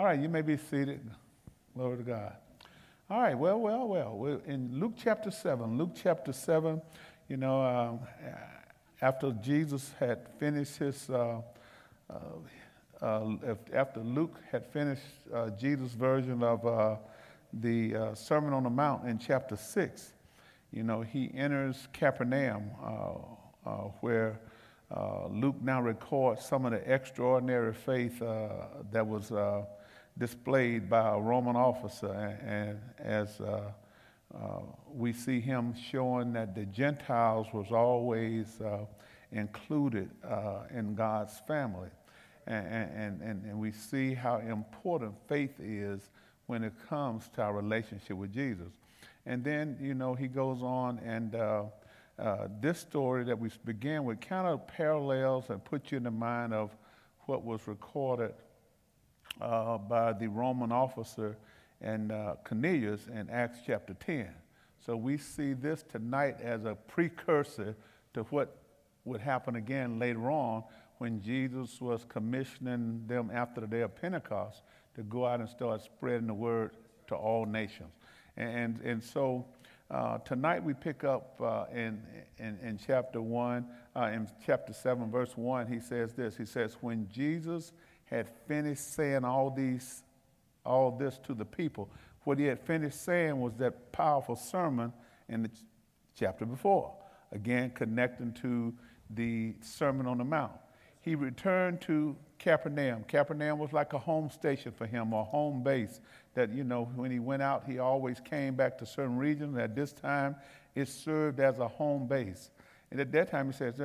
All right, you may be seated. Glory to God. All right, well, well, well. We're in Luke chapter 7. Luke chapter 7, you know, um, after Jesus had finished his, uh, uh, uh, after Luke had finished uh, Jesus' version of uh, the uh, Sermon on the Mount in chapter 6, you know, he enters Capernaum, where Luke now records some of the extraordinary faith that was displayed by a Roman officer, and, as uh, uh, we see him showing that the Gentiles was always uh, included uh, in God's family. And, and, and, we see how important faith is when it comes to our relationship with Jesus. And then, you know, he goes on and uh, uh, this story that we began with kind of parallels and puts you in the mind of what was recorded uh, by the Roman officer and uh, Cornelius in Acts chapter 10. So we see this tonight as a precursor to what would happen again later on when Jesus was commissioning them after the day of Pentecost to go out and start spreading the word to all nations. And, and, and so uh, tonight we pick up uh, in, in, in, chapter 1, uh, in chapter 7, verse 1, he says this. He says, When Jesus had finished saying all these, all this to the people. What he had finished saying was that powerful sermon in the ch- chapter before, again connecting to the Sermon on the Mount. He returned to Capernaum. Capernaum was like a home station for him, a home base that, you know, when he went out, he always came back to certain regions. At this time, it served as a home base. And at that time, he says,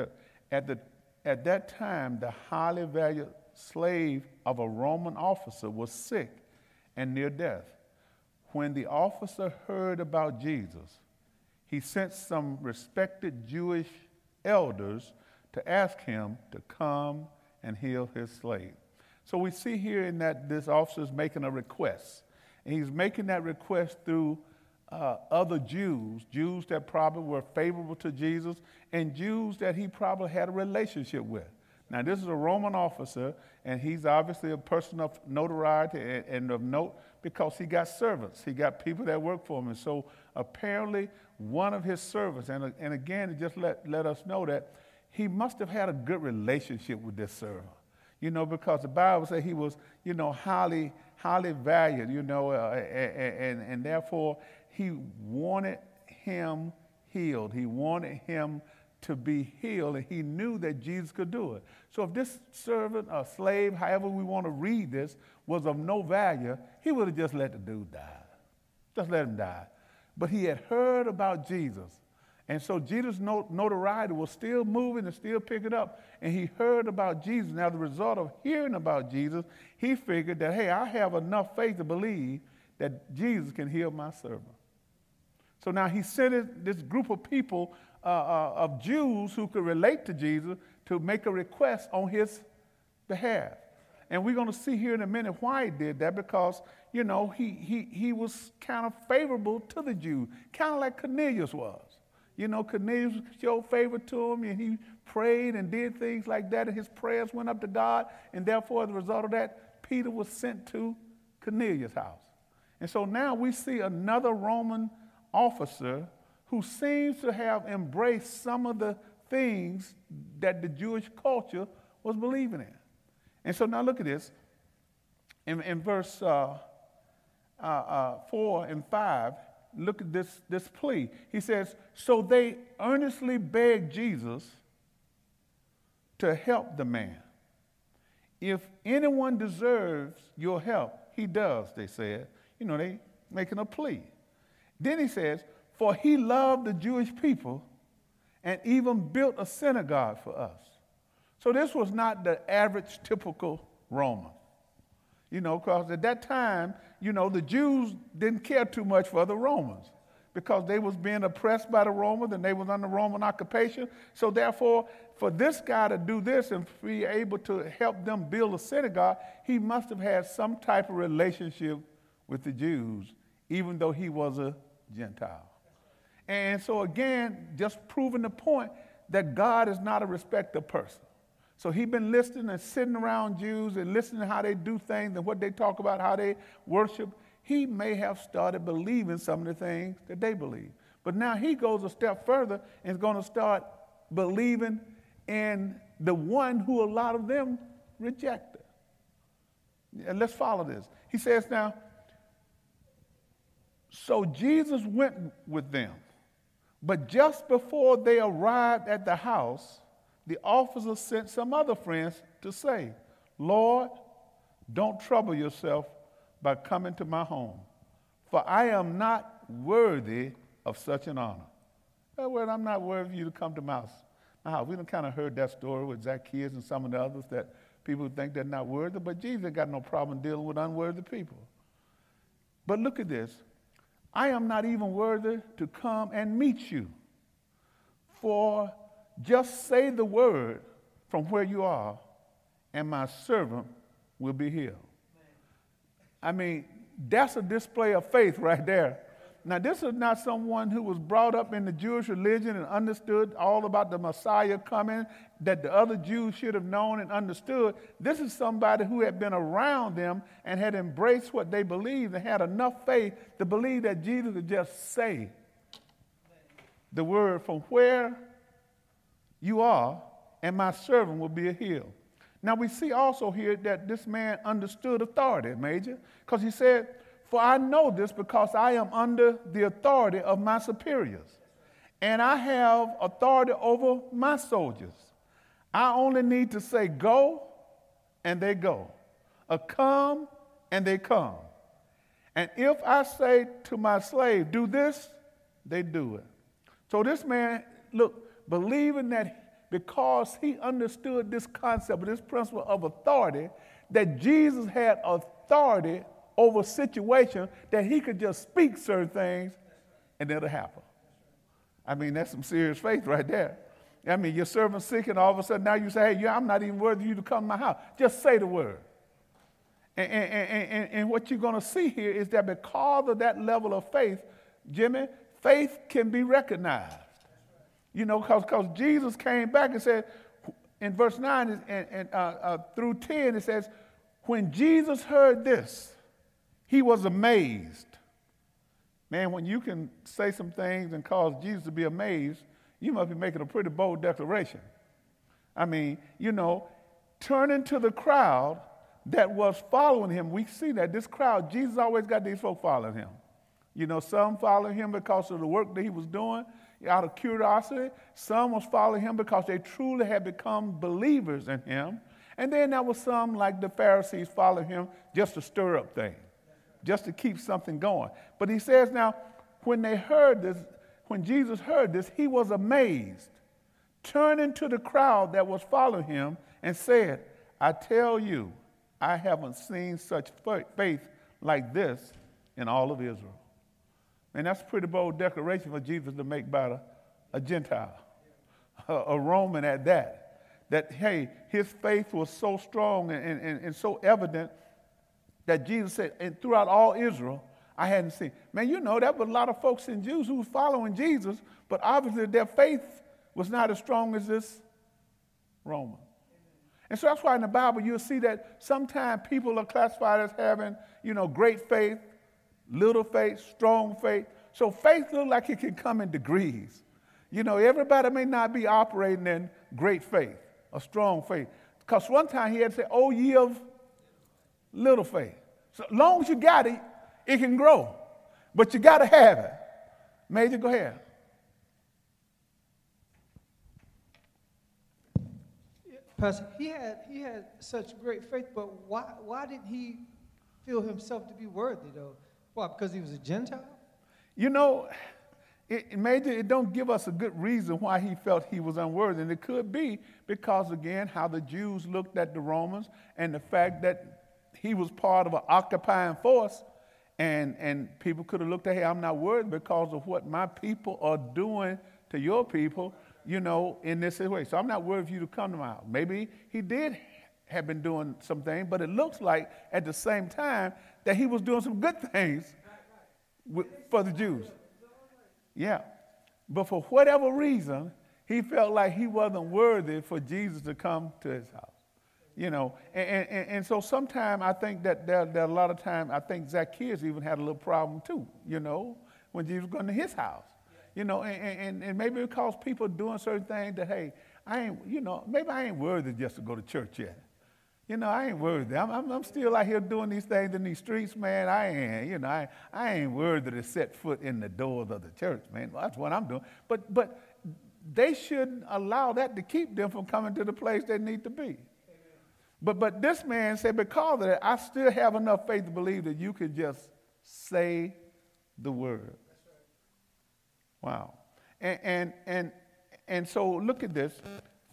at, the, at that time, the highly valued slave of a Roman officer was sick and near death. When the officer heard about Jesus, he sent some respected Jewish elders to ask him to come and heal his slave. So we see here in that this officer is making a request. And he's making that request through uh, other Jews, Jews that probably were favorable to Jesus, and Jews that he probably had a relationship with. Now, this is a Roman officer, and he's obviously a person of notoriety and, and of note because he got servants. He got people that work for him. And so, apparently, one of his servants, and, and again, it just let, let us know that he must have had a good relationship with this servant. You know, because the Bible says he was, you know, highly, highly valued, you know, uh, and, and, and therefore he wanted him healed. He wanted him to be healed, and he knew that Jesus could do it. So if this servant or slave, however we want to read this, was of no value, he would have just let the dude die. Just let him die. But he had heard about Jesus. And so Jesus' notoriety was still moving and still picking up. And he heard about Jesus. Now, the result of hearing about Jesus, he figured that, hey, I have enough faith to believe that Jesus can heal my servant. So now he sent this group of people uh, uh, of Jews who could relate to Jesus to make a request on his behalf. And we're going to see here in a minute why he did that because, you know, he, he, he was kind of favorable to the Jews, kind of like Cornelius was. You know, Cornelius showed favor to him and he prayed and did things like that, and his prayers went up to God. And therefore, as a result of that, Peter was sent to Cornelius' house. And so now we see another Roman officer who seems to have embraced some of the things that the Jewish culture was believing in. And so now look at this. In, in verse uh, uh, uh, 4 and 5, look at this, this plea. He says, So they earnestly begged Jesus to help the man. If anyone deserves your help, he does, they said. You know, they making a plea. Then he says, for he loved the Jewish people and even built a synagogue for us. So this was not the average typical Roman. You know, because at that time, you know, the Jews didn't care too much for the Romans because they was being oppressed by the Romans and they was under Roman occupation. So therefore, for this guy to do this and be able to help them build a synagogue, he must have had some type of relationship with the Jews, even though he was a Gentile. And so, again, just proving the point that God is not a respecter person. So he'd been listening and sitting around Jews and listening to how they do things and what they talk about, how they worship. He may have started believing some of the things that they believe. But now he goes a step further and is going to start believing in the one who a lot of them rejected. And let's follow this. He says now, so Jesus went with them. But just before they arrived at the house, the officer sent some other friends to say, Lord, don't trouble yourself by coming to my home, for I am not worthy of such an honor. Well, I'm not worthy of you to come to my house. Now, we have kind of heard that story with Zacchaeus and some of the others that people think they're not worthy, but Jesus got no problem dealing with unworthy people. But look at this. I am not even worthy to come and meet you. For just say the word from where you are, and my servant will be healed. I mean, that's a display of faith right there. Now, this is not someone who was brought up in the Jewish religion and understood all about the Messiah coming that the other Jews should have known and understood. This is somebody who had been around them and had embraced what they believed and had enough faith to believe that Jesus would just say the word from where you are, and my servant will be healed. Now, we see also here that this man understood authority, Major, because he said, for I know this because I am under the authority of my superiors, and I have authority over my soldiers. I only need to say, Go, and they go, or come, and they come. And if I say to my slave, Do this, they do it. So this man, look, believing that because he understood this concept, this principle of authority, that Jesus had authority over situations that he could just speak certain things and it'll happen. I mean, that's some serious faith right there. I mean, your servant's sick, and all of a sudden now you say, hey, I'm not even worthy you to come to my house. Just say the word. And, and, and, and what you're going to see here is that because of that level of faith, Jimmy, faith can be recognized. You know, because Jesus came back and said, in verse 9 and, and uh, uh, through 10, it says, when Jesus heard this, he was amazed. Man, when you can say some things and cause Jesus to be amazed, you must be making a pretty bold declaration. I mean, you know, turning to the crowd that was following him. We see that this crowd, Jesus always got these folk following him. You know, some followed him because of the work that he was doing out of curiosity. Some was following him because they truly had become believers in him. And then there was some, like the Pharisees, following him just to stir up things just to keep something going. But he says now, when they heard this, when Jesus heard this, he was amazed, turning to the crowd that was following him and said, I tell you, I haven't seen such faith like this in all of Israel. And that's a pretty bold declaration for Jesus to make about a, a Gentile, a, a, Roman at that. That, hey, his faith was so strong and, and, and so evident that Jesus said, and throughout all Israel, I hadn't seen. Man, you know, there were a lot of folks in Jews who were following Jesus, but obviously their faith was not as strong as this Roman. And so that's why in the Bible you'll see that sometimes people are classified as having, you know, great faith, little faith, strong faith. So faith looks like it can come in degrees. You know, everybody may not be operating in great faith or strong faith. Because one time he had said, Oh, ye of little faith. So long as you got it, it can grow. But you got to have it. Major, go ahead. Pastor, he had, he had such great faith, but why, why did he feel himself to be worthy, though? Why, because he was a Gentile? You know, it, Major, it don't give us a good reason why he felt he was unworthy. And it could be because, again, how the Jews looked at the Romans and the fact that he was part of an occupying force, and, and people could have looked at, hey, I'm not worried because of what my people are doing to your people, you know, in this way. So I'm not worried for you to come to my house. Maybe he did have been doing some things, but it looks like at the same time that he was doing some good things with, for the Jews. Yeah. But for whatever reason, He felt like he wasn't worthy for Jesus to come to his house. You know, and, and, and so sometimes I think that are a lot of times, I think Zacchaeus even had a little problem too, you know, when Jesus was going to his house. You know, and, and, and maybe because people doing certain things that, hey, I ain't, you know, maybe I ain't worthy just to go to church yet. You know, I ain't worthy. I'm, I'm, I'm, still out here doing these things in these streets, man. I ain't, you know, I, I ain't worthy to set foot in the doors of the church, man. Well, that's what I'm doing. But, but they shouldn't allow that to keep them from coming to the place they need to be. But, but this man said, because of that, I still have enough faith to believe that you can just say the word. Wow. And, and, and, and so look at this.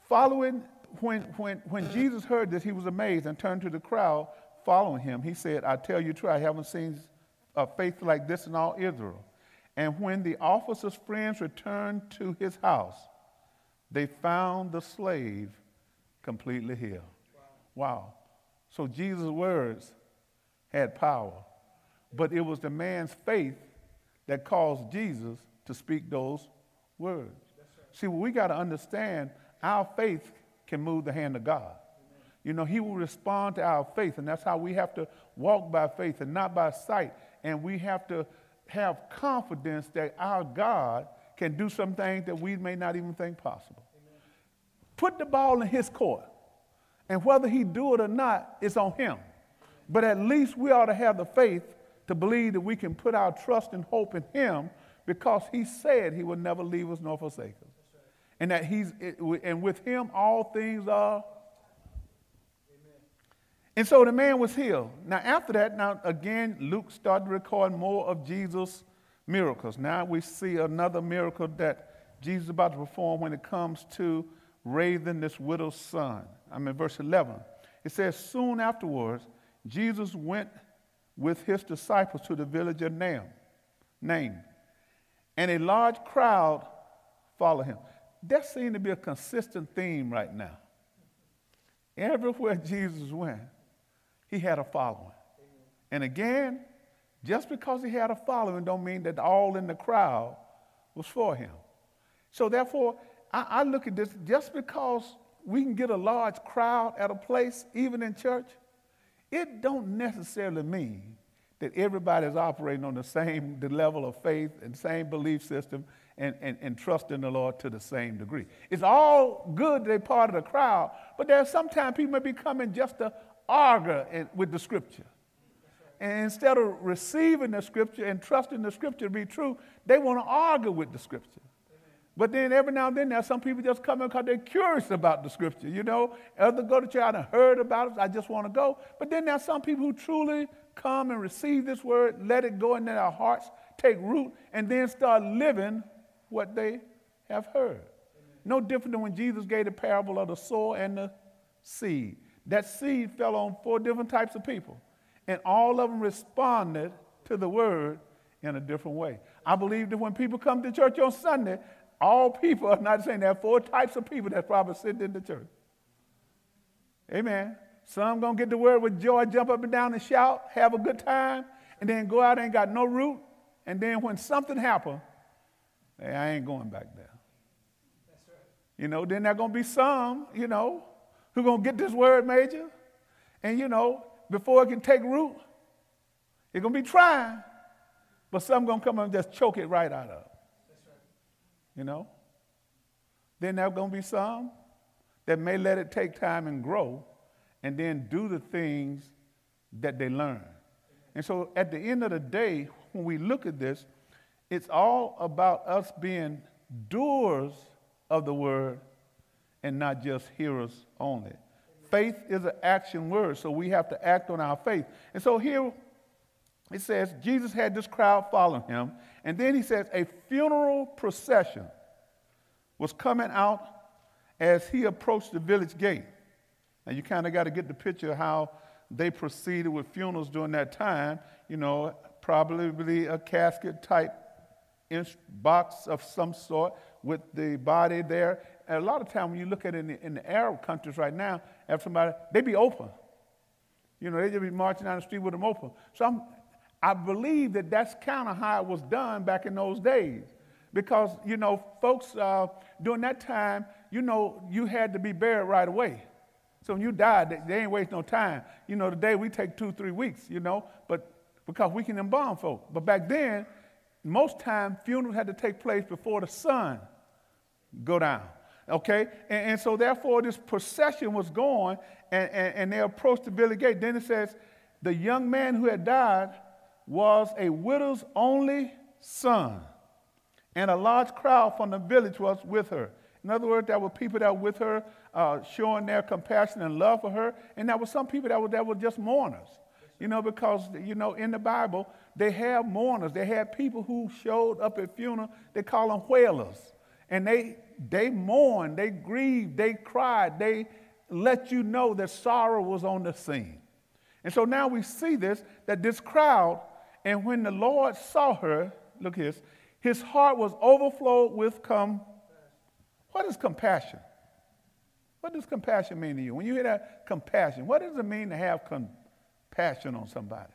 Following when, when, when Jesus heard this, he was amazed and turned to the crowd following him. He said, I tell you true, I haven't seen a faith like this in all Israel. And when the officer's friends returned to his house, they found the slave completely healed. Wow. So Jesus' words had power, but it was the man's faith that caused Jesus to speak those words. See, we got to understand our faith can move the hand of God. You know, He will respond to our faith, and that's how we have to walk by faith and not by sight. And we have to have confidence that our God can do some things that we may not even think possible. Amen. Put the ball in His court, and whether He do it or not, it's on Him. But at least we ought to have the faith to believe that we can put our trust and hope in Him because He said He would never leave us nor forsake us. And that he's and with him all things are. And so the man was healed. Now after that now again luke started to record more of jesus miracles. Now we see another miracle that jesus is about to perform when it comes to raising this widow's son i'm in verse 11 it says soon afterwards jesus went with his disciples to the village of nain nain and a large crowd followed him That seemed to be a consistent theme right now. Everywhere Jesus went, he had a following. And again, just because he had a following don't mean that all in the crowd was for him. So therefore, I, I look at this just because we can get a large crowd at a place, even in church, it don't necessarily mean that everybody's operating on the same the level of faith and same belief system and, and, and trust in the Lord to the same degree. It's all good they're part of the crowd, but there's sometimes people may be coming just to argue with the scripture. And instead of receiving the scripture and trusting the scripture to be true, they want to argue with the scripture. But then every now and then there's some people just come in because they're curious about the scripture, you know. Other go to church, I heard about it, I just want to go. But then there's some people who truly come and receive this word, let it go into their hearts, take root, and then start living what they have heard. No different than when Jesus gave the parable of the sower and the seed. That seed fell on four different types of people, and all of them responded to the word in a different way. I believe that when people come to church on Sunday, all people, I'm not saying there are four types of people that's probably sitting in the church. Amen. Some gonna get the word with joy, jump up and down and shout, have a good time, and then go out and got no root. And then when something happens, Hey, I ain't going back there. That's Right. You know, then there to be some, you know, who to get this word major. And, you know, before it can take root, it's to be trying. But some to come and just choke it right out of. You know? Then there are going to be some that may let it take time and grow and then do the things that they learn. And so at the end of the day, when we look at this, it's all about us being doers of the word and not just hearers only. Faith is an action word, so we have to act on our faith. And so here it says Jesus had this crowd following him, and then he says a funeral procession was coming out as he approached the village gate. Now you kind of got to get the picture of how they proceeded with funerals during that time. You know, probably a casket type box of some sort with the body there. And a lot of time when you look at it in the, in the Arab countries right now, have somebody, they be open. You know, they just be marching down the street with them open. So I'm, I believe that that's kind of how it was done back in those days. because, you know, folks uh, during that time, you know, you had to be buried right away. So when you died, they, they ain't waste no time. You know, today we take two, three weeks, you know, but because we can embalm folk. But back then, most time funerals had to take place before the sun go down. Okay? And, and so therefore this procession was going and, and, and they approached the village gate. Then it says, the young man who had died was a widow's only son, and a large crowd from the village was with her. In other words, there were people that were with her, uh, showing their compassion and love for her, and there were some people that were, that were just mourners. You know, because, you know, in the Bible, they have mourners. They have people who showed up at funeral. They call them wailers. And they, they mourned, they grieved, they cried, they let you know that sorrow was on the scene. And so now we see this, that this crowd, and when the Lord saw her, look at this, his heart was overflowed with com. What is compassion? What does compassion mean to you? When you hear that compassion, what does it mean to have compassion on somebody?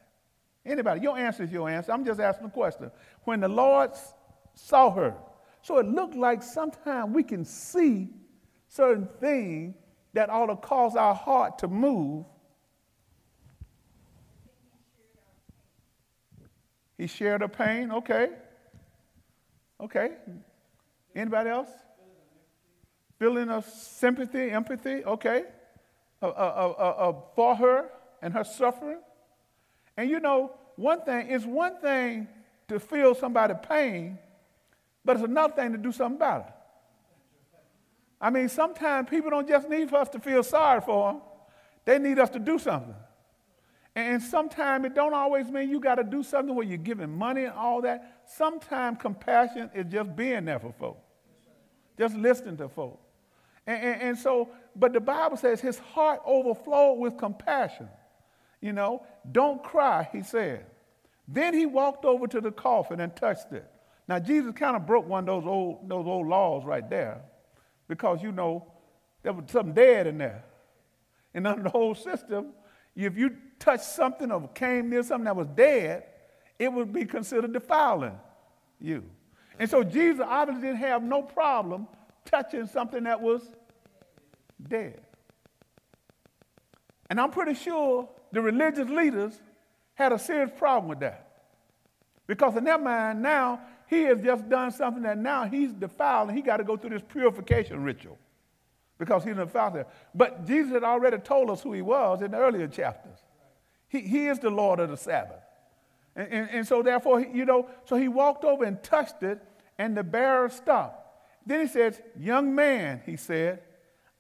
Anybody? Your answer is your answer. I'm just asking a question. When the Lord saw her, so it looked like sometimes we can see certain things that ought to cause our heart to move He shared a pain. Okay. Okay. Anybody else? Feeling of sympathy, empathy. Okay. Uh, uh, uh, uh, for her and her suffering. And you know, one thing, it's one thing to feel somebody's pain, but it's another thing to do something about it. I mean, sometimes people don't just need for us to feel sorry for them, they need us to do something. And sometimes it don't always mean you got to do something where you're giving money and all that. Sometimes compassion is just being there for folk, just listening to folk. And, and, and, so, but the Bible says his heart overflowed with compassion. You know, don't cry, he said. Then he walked over to the coffin and touched it. Now, Jesus kind of broke one of those old, those old laws right there because, you know, there was something dead in there. And under the whole system, if you touched something or came near something that was dead, it would be considered defiling you. And so Jesus obviously didn't have no problem touching something that was dead. And I'm pretty sure the religious leaders had a serious problem with that. Because in their mind, now he has just done something that now he's defiled and he got to go through this purification ritual because he's an father. But Jesus had already told us who he was in the earlier chapters. He, he is the Lord of the Sabbath. And, and, and so, therefore, you know, so he walked over and touched it, and the bearer stopped. Then he says, Young man, he said,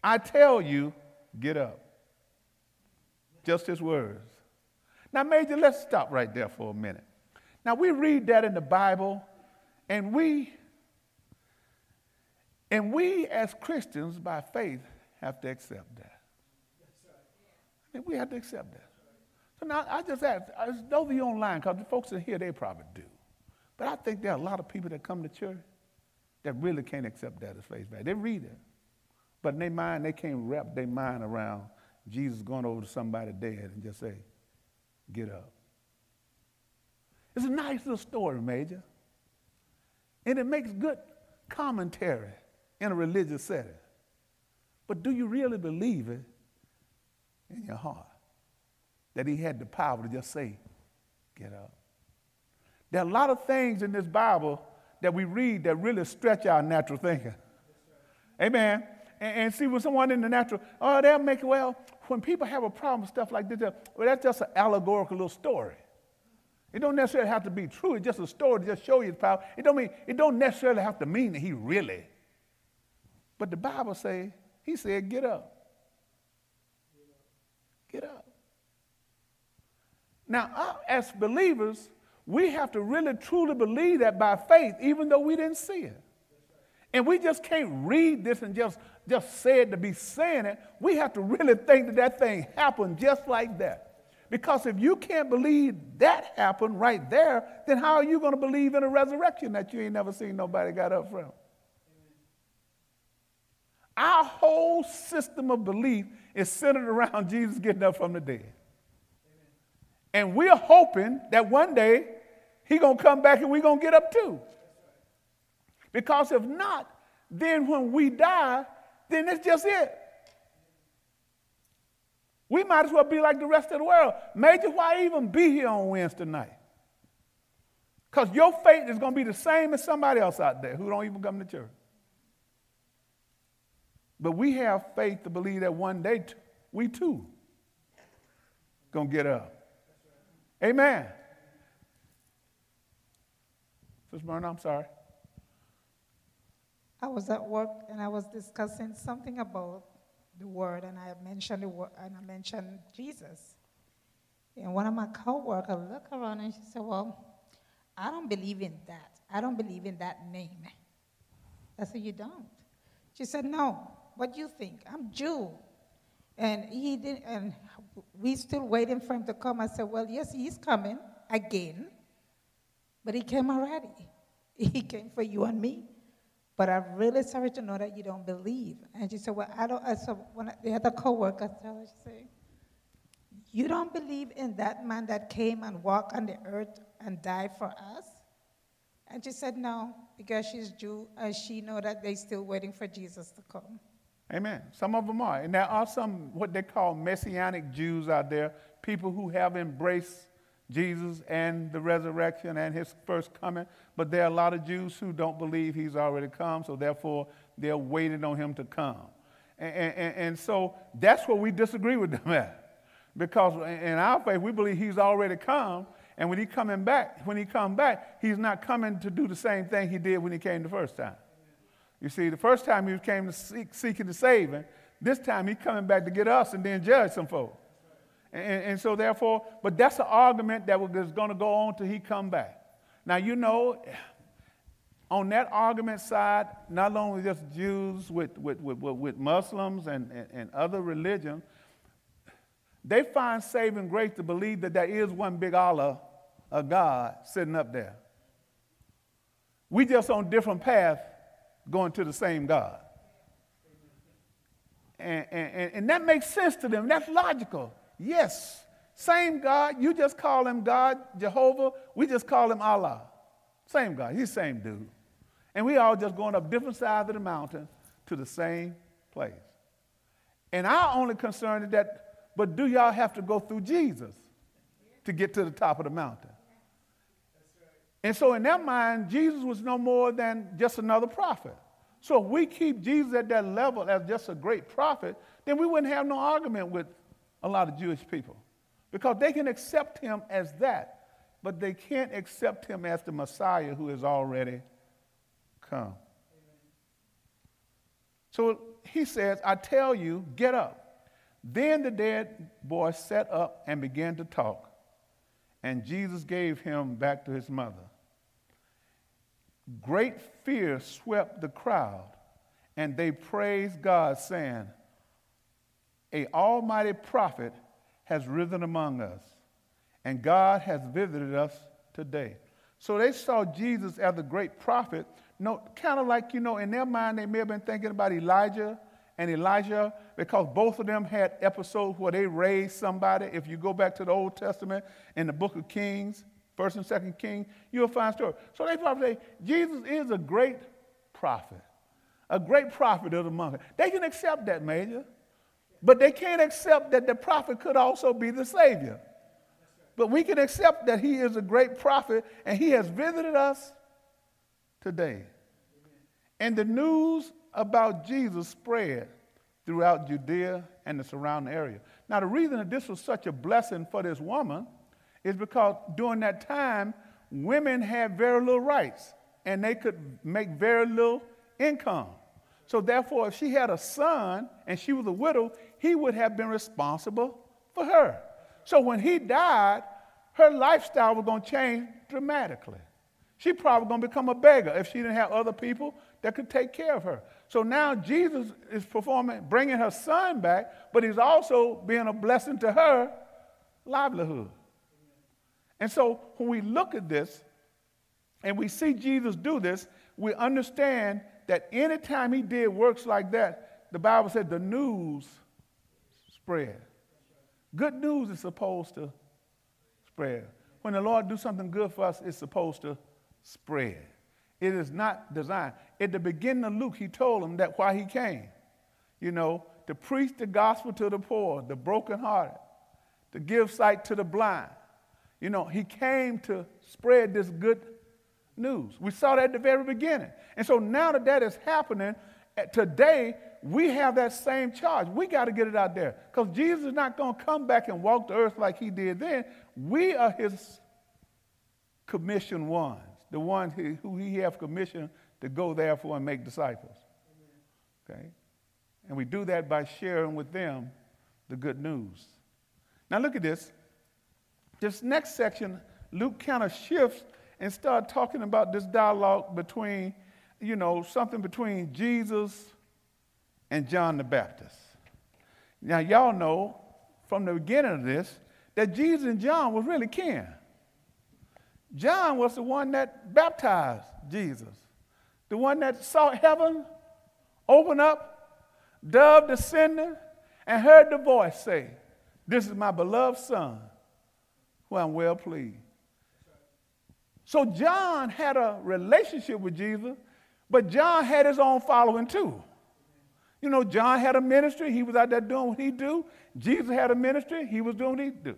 I tell you, get up. Just his words. Now, Major, let's stop right there for a minute. Now, we read that in the Bible, and we and we as Christians, by faith, have to accept that. I mean, we have to accept that. So now I just ask, I those of you online, because the folks in here, they probably do. But I think there are a lot of people that come to church that really can't accept that as faith value. They read it. But in their mind, they can't wrap their mind around Jesus going over to somebody dead and just say, get up. It's a nice little story, Major. And it makes good commentary in a religious setting. But do you really believe it in your heart that he had the power to just say, get up? There are a lot of things in this Bible that we read that really stretch our natural thinking. Amen. And, and, see, with someone in the natural, oh, they'll make it, well, when people have a problem with stuff like this, well, that's just an allegorical little story. It don't necessarily have to be true. It's just a story to just show you the power. It don't mean it don't necessarily have to mean that he really but the Bible say, he said, get up. Get up. Now, as believers, we have to really truly believe that by faith, even though we didn't see it. And we just can't read this and just, just say it to be saying it. We have to really think that that thing happened just like that. Because if you can't believe that happened right there, then how are you going to believe in a resurrection that you ain't never seen nobody got up from? Our whole system of belief is centered around Jesus getting up from the dead. And we're hoping that one day he's going to come back and we're going to get up too. Because if not, then when we die, then it's just it. We might as well be like the rest of the world. Major, why even be here on Wednesday night? Because your fate is going to be the same as somebody else out there who don't even come to church. But we have faith to believe that one day we too going to get up. Amen. Sister Myrna, I'm sorry. I was at work and I was discussing something about the word, and I mentioned the word, and I mentioned Jesus. And one of my coworkers looked around and she said, "Well, I don't believe in that. I don't believe in that name." I said, "You don't?" She said, "No. What do you think? I'm Jew." And he didn't, and we still waiting for him to come. I said, "Well, yes, he's coming again, but he came already. He came for you and me." But I'm really sorry to know that you don't believe. And she said, Well, I don't. I said, when I, the other coworker told her, she said, You don't believe in that man that came and walked on the earth and died for us? And she said, No, because she's Jew and she know that they're still waiting for Jesus to come. Amen. Some of them are. And there are some what they call messianic Jews out there, people who have embraced Jesus and the resurrection and his first coming. But there are a lot of Jews who don't believe he's already come, so therefore they're waiting on him to come. And, and, and so that's where we disagree with them at. Because in our faith, we believe he's already come, and when he coming back, when he come back, he's not coming to do the same thing he did when he came the first time. You see, the first time he came to seek, seeking to save, and this time he's coming back to get us and then judge some folks. And, and so therefore, but that's an argument that is going to go on till he come back. Now, you know, on that argument side, not only just Jews with, with, with, with Muslims and, and, and other religions, they find saving grace to believe that there is one big Allah, a God, sitting up there. We just on different paths going to the same God. And, and, and that makes sense to them. That's logical. Yes, same God. You just call him God, Jehovah. We just call him Allah. Same God. He's the same dude. And we all just going up different sides of the mountain to the same place. And our only concern is that, but do y'all have to go through Jesus to get to the top of the mountain? And so, in their mind, Jesus was no more than just another prophet. So, if we keep Jesus at that level as just a great prophet, then we wouldn't have no argument with a lot of Jewish people because they can accept him as that, but they can't accept him as the Messiah who has already come. So he says, I tell you, get up. Then the dead boy sat up and began to talk, and Jesus gave him back to his mother. Great fear swept the crowd, and they praised God, saying, a almighty prophet has risen among us, and God has visited us today. So they saw Jesus as a great prophet, no, kind of like, you know, in their mind, they may have been thinking about Elijah and Elisha because both of them had episodes where they raised somebody. If you go back to the Old Testament in the book of Kings, First and Second King, you'll find story. So they probably say Jesus is a great prophet, a great prophet of the monk. They can accept that, Major. But they can't accept that the prophet could also be the Savior. But we can accept that he is a great prophet and he has visited us today. And the news about Jesus spread throughout Judea and the surrounding area. Now, the reason that this was such a blessing for this woman is because during that time, women had very little rights and they could make very little income. So, therefore, if she had a son and she was a widow, he would have been responsible for her. So, when he died, her lifestyle was going to change dramatically. She probably going to become a beggar if she didn't have other people that could take care of her. So now Jesus is performing, bringing her son back, but he's also being a blessing to her livelihood. And so when we look at this and we see Jesus do this, we understand that anytime he did works like that, the Bible said the news spread. Good news is supposed to spread. When the Lord do something good for us, it's supposed to spread. It is not designed. At the beginning of Luke, he told them that why he came, you know, to preach the gospel to the poor, the brokenhearted, to give sight to the blind. You know, he came to spread this good news. We saw that at the very beginning. And so now that that is happening, eh, today we have that same charge. We got to get it out there because Jesus is not going to come back and walk the earth like he did then. We are his commission ones, the ones who he has commissioned to go therefore and make disciples. Okay? And we do that by sharing with them the good news. Now look at this. This next section, Luke kind of shifts and start talking about this dialogue between, you know, something between Jesus and John the Baptist. Now, y'all know from the beginning of this that Jesus and John was really kin. John was the one that baptized Jesus, the one that saw heaven open up, dove descending, and heard the voice say, This is my beloved Son, who I'm well pleased. So John had a relationship with Jesus, but John had his own following too. You know, John had a ministry, he was out there doing what he do. Jesus had a ministry, he was doing what he do.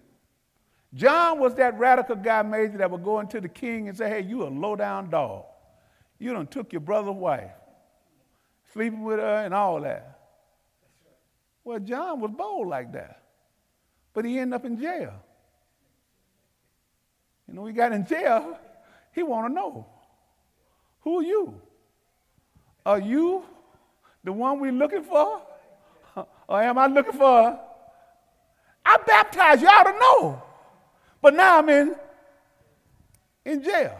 John was that radical guy, Major, that would go into the king and say, hey, you a low-down dog. You done took your brother's wife, sleeping with her and all that. Well, John was bold like that. But he ended up in jail. You know, he got in jail he want to know, who are you? Are you the one we're looking for? Or am I looking for? I baptized you, I ought to know. But now I'm in, in jail.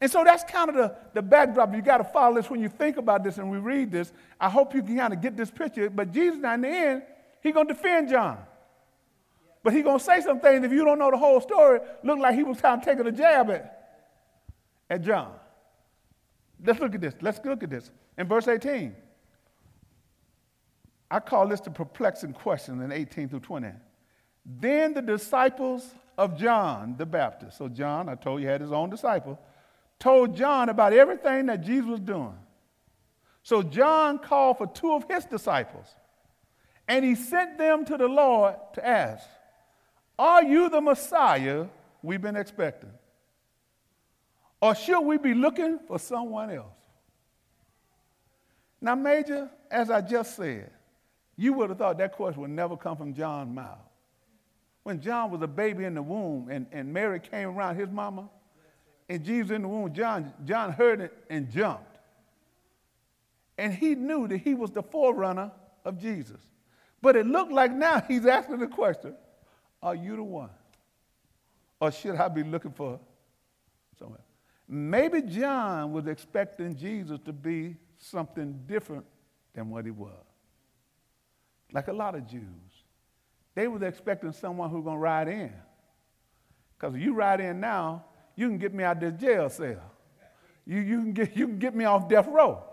And so that's kind of the, the backdrop. You got to follow this when you think about this and we read this. I hope you can kind of get this picture. But Jesus, now in the end, he's going to defend John. But he's going to say some things, if you don't know the whole story, look like he was kind of taking a jab at, at John. Let's look at this. Let's look at this. In verse 18, I call this the perplexing question in 18 through 20. Then the disciples of John the Baptist, so John, I told you, had his own disciple, told John about everything that Jesus was doing. So John called for two of his disciples, and he sent them to the Lord to ask, are you the Messiah we've been expecting? Or should we be looking for someone else? Now, Major, as I just said, you would have thought that question would never come from John's mouth. When John was a baby in the womb and, and Mary came around his mama, and Jesus in the womb, John, John heard it and jumped. And he knew that he was the forerunner of Jesus. But it looked like now he's asking the question are you the one? Or should I be looking for someone? Maybe John was expecting Jesus to be something different than what he was. Like a lot of Jews. They was expecting someone who's to ride in. Because if you ride in now, you can get me out of this jail cell. You, you, can get, you can get me off death row.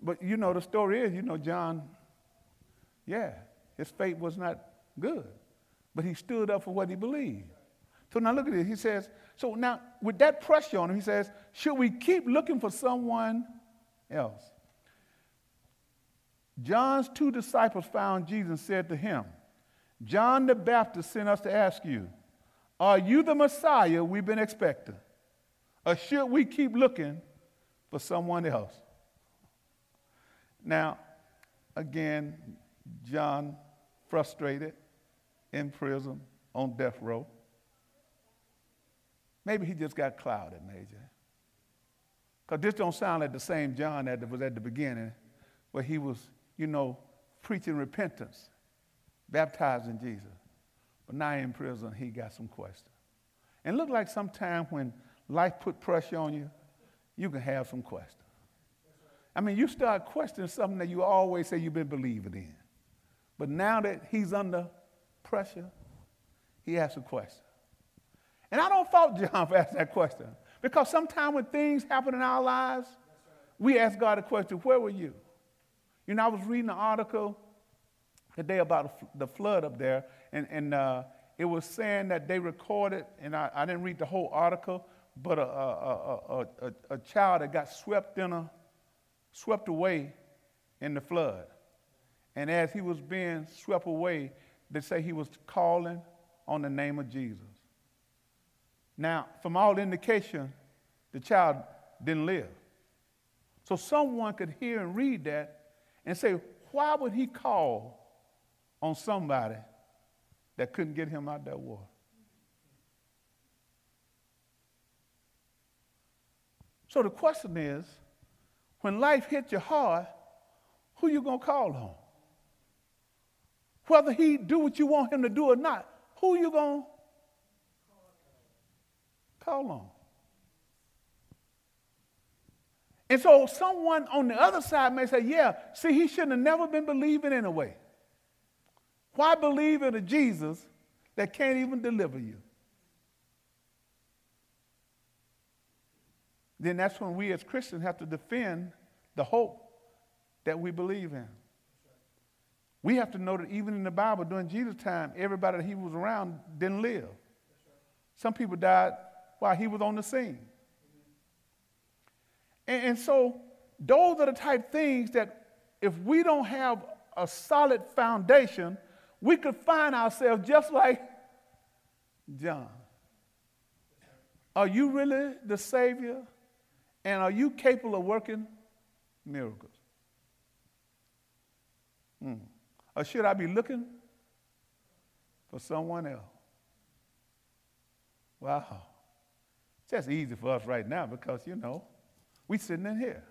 But you know, the story is, you know, John, yeah, his fate was not good but he stood up for what he believed. So now look at this. He says, so now with that pressure on him, he says, should we keep looking for someone else? John's two disciples found Jesus and said to him, John the Baptist sent us to ask you, are you the Messiah we've been expecting? Or should we keep looking for someone else? Now, again, John, frustrated, in prison on death row. Maybe he just got clouded, Major. Because this don't sound like the same John that was at the beginning, where he was, you know, preaching repentance, baptizing Jesus. But now in prison, he got some questions. And look like sometime when life put pressure on you, you can have some questions. I mean, you start questioning something that you always say you've been believing in. But now that he's under pressure, he asked a question. And I don't fault John for asking that question because sometimes when things happen in our lives, we ask God a question Where were you? You know, I was reading an article today about the flood up there, and, and uh, it was saying that they recorded, and I, I didn't read the whole article, but a, a, a, a, a child that got swept in a, swept away in the flood. And as he was being swept away, they say he was calling on the name of Jesus. Now, from all indication, the child didn't live. So someone could hear and read that and say, why would he call on somebody that couldn't get him out that water? So the question is, when life hits you hard, who you gonna call on? Whether he do what you want him to do or not, who you gonna call on? And so someone on the other side may say, yeah, see, he shouldn't have never been believing anyway. Why believe in a Jesus that can't even deliver you? Then that's when we as Christians have to defend the hope that we believe in. We have to know that even in the Bible, during Jesus' time, everybody that he was around didn't live. Some people died while he was on the scene. And, and so those are the type things that if we don't have a solid foundation, we could find ourselves just like John. Are you really the Savior? And are you capable of working miracles? Hmm. Or should I be looking for someone else? Wow. It's just easy for us right now because, you know, we're sitting in here.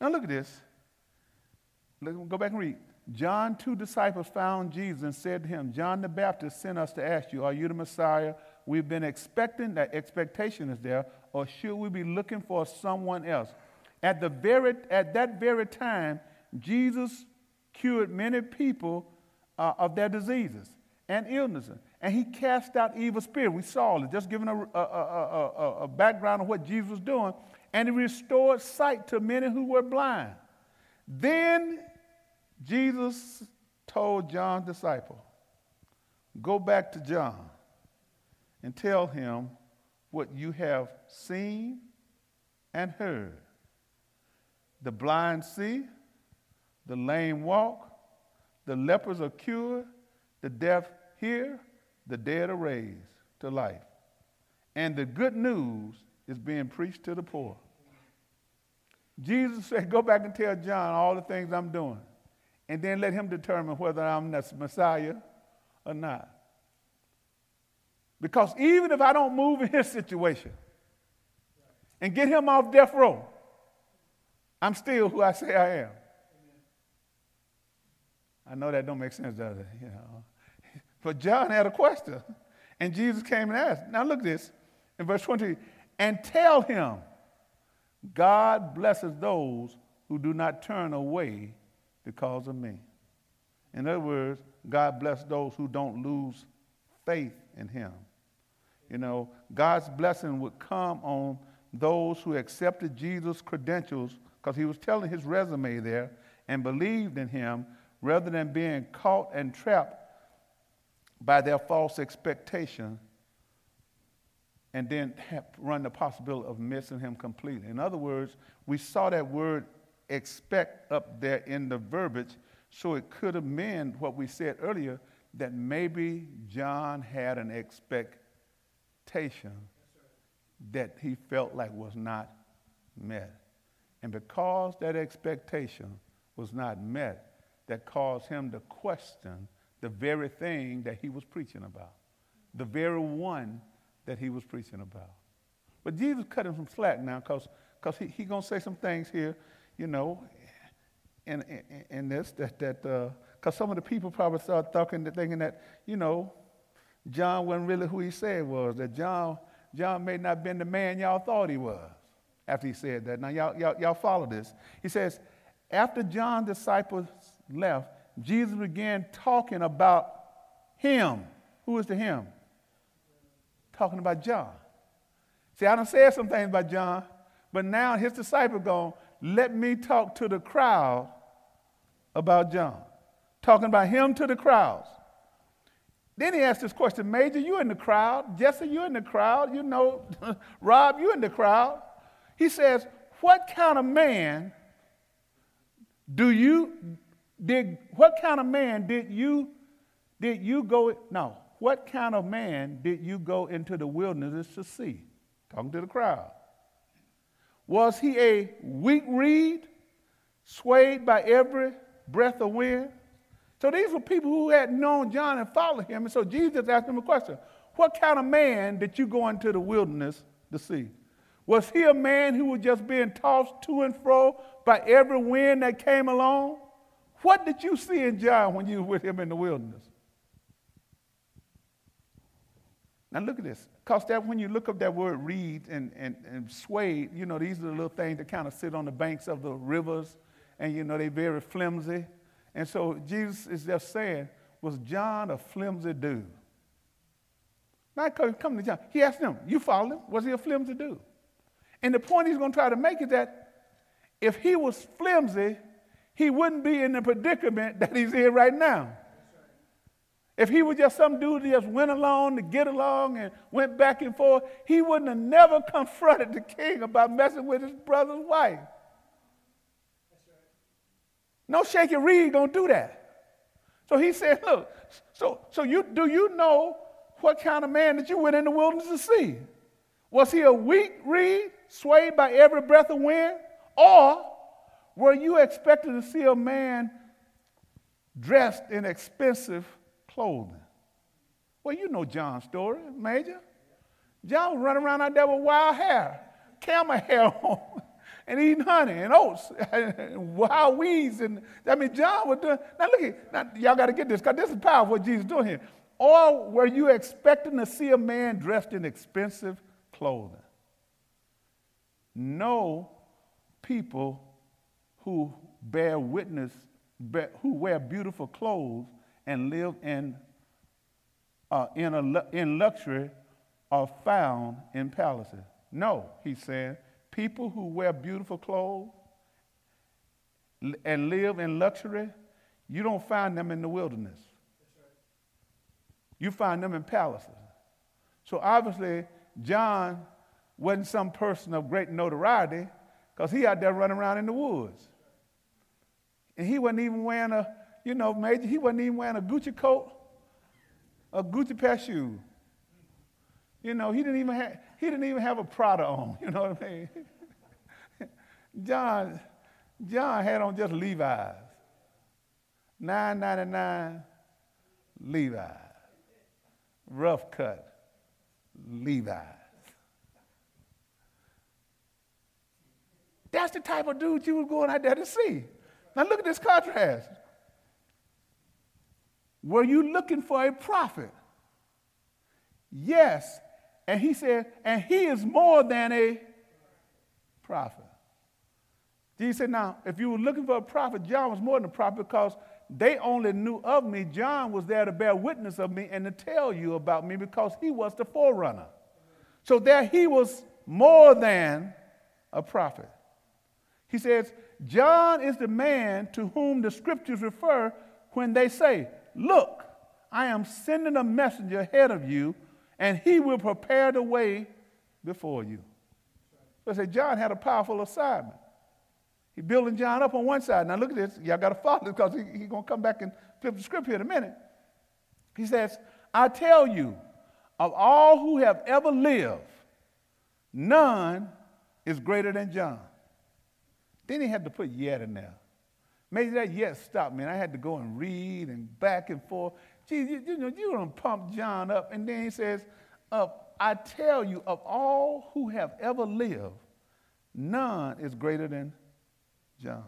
Now look at this. Let's go back and read. John, two disciples found Jesus and said to him, John the Baptist sent us to ask you, Are you the Messiah? We've been expecting, that expectation is there, or should we be looking for someone else? At, the very, at that very time, Jesus cured many people uh, of their diseases and illnesses and he cast out evil spirits. We saw it, just giving a, a, a, a, background of what Jesus was doing. And he restored sight to many who were blind. Then Jesus told John's disciple, Go back to John and tell him what you have seen and heard. The blind see, the lame walk, the lepers are cured, the deaf hear the dead are raised to life. And the good news is being preached to the poor. Jesus said, Go back and tell John all the things I'm doing, and then let him determine whether I'm the Messiah or not. Because even if I don't move in his situation and get him off death row, I'm still who I say I am. I know that don't make sense, does it? You know. But John had a question. And Jesus came and asked. Now look at this in verse 20. And tell him, God blesses those who do not turn away because of me. In other words, God bless those who don't lose faith in him. You know, God's blessing would come on those who accepted Jesus' credentials because he was telling his resume there and believed in him rather than being caught and trapped by their false expectation and then run the possibility of missing him completely. In other words, we saw that word expect up there in the verbiage, so it could have meant what we said earlier that maybe John had an expectation that he felt like was not met. And because that expectation was not met, that caused him to question the very thing that he was preaching about, the very one that he was preaching about. But Jesus cut him some slack now because because he, he going to say some things here, you know, in, in, in this, that, that, because uh, some of the people probably started talking, thinking that, you know, John wasn't really who he said was, that John, John may not have been the man y'all thought he was after he said that. Now, y'all, y'all, y'all follow this. He says, after John's disciples left, Jesus began talking about him. Who is the him? Talking about John. See, I done said some things about John, but now his disciples going, let me talk to the crowd about John. Talking about him to the crowds. Then he asked this question, Major, you in the crowd. Jesse, you in the crowd. You know, Rob, you in the crowd. He says, What kind of man do you did what kind of man did you did you go no, what kind of man did you go into the wilderness to see? Talking to the crowd. Was he a weak reed, swayed by every breath of wind? So these were people who had known John and followed him. And so Jesus asked them a question What kind of man did you go into the wilderness to see? Was he a man who was just being tossed to and fro by every wind that came along? What did you see in John when you were with him in the wilderness? Now look at this. Because that when you look up that word reed and, and, and swayed, you know, these are the little things that kind of sit on the banks of the rivers, and you know, they're very flimsy. And so Jesus is just saying, was John a flimsy dude? Not come to John. He asked him, You followed him? Was he a flimsy dude? And the point he's going to try to make is that if he was flimsy, he wouldn't be in the predicament that he's in right now. If he was just some dude that just went along to get along and went back and forth, he wouldn't have never confronted the king about messing with his brother's wife. No shaky reed gonna do that. So he said, look, so, so you, do you know what kind of man that you went in the wilderness to see? Was he a weak reed, swayed by every breath of wind? Or were you expected to see a man dressed in expensive clothing? Well, you know John's story, Major. John was running around out there with wild hair, camel hair on and eating honey and oats and wild weeds. And I mean, John was doing. Now look at now, y'all got to get this because this is powerful what Jesus doing here. Or were you expecting to see a man dressed in expensive clothing? No people who bear witness, who wear beautiful clothes and live in, uh, in, a, in luxury are found in palaces. No, he said people who wear beautiful clothes and live in luxury, you don't find them in the wilderness. You find them in palaces. So obviously, John wasn't some person of great notoriety because he out there running around in the woods. And he wasn't even wearing a, you know, major, he wasn't even wearing a Gucci coat, a Gucci pair of shoes. You know, he didn't even have, he didn't even have a Prada on, you know what I mean? John, John had on just Levi's. 999 Levi's. Rough cut Levi's. That's the type of dude you was going out there to see. Now look at this contrast. Were you looking for a prophet? Yes, and he said, and he is more than a prophet. Jesus said, now, if you were looking for a prophet, John was more than a prophet because they only knew of me. John was there to bear witness of me and to tell you about me because he was the forerunner. So there he was more than a prophet. He says, John is the man to whom the scriptures refer when they say, Look, I am sending a messenger ahead of you and he will prepare the way before you. So say John had a powerful assignment. He's building John up on one side. Now look at this. Y'all got to follow this because he's he going to come back and flip the script here in a minute. He says, I tell you, of all who have ever lived, none is greater than John. Then he had to put yet in there. Maybe that yet stop, man. I had to go and read and back and forth. Geez, you, you know, you don't pump John up. And then he says, uh, I tell you, of all who have ever lived, none is greater than John.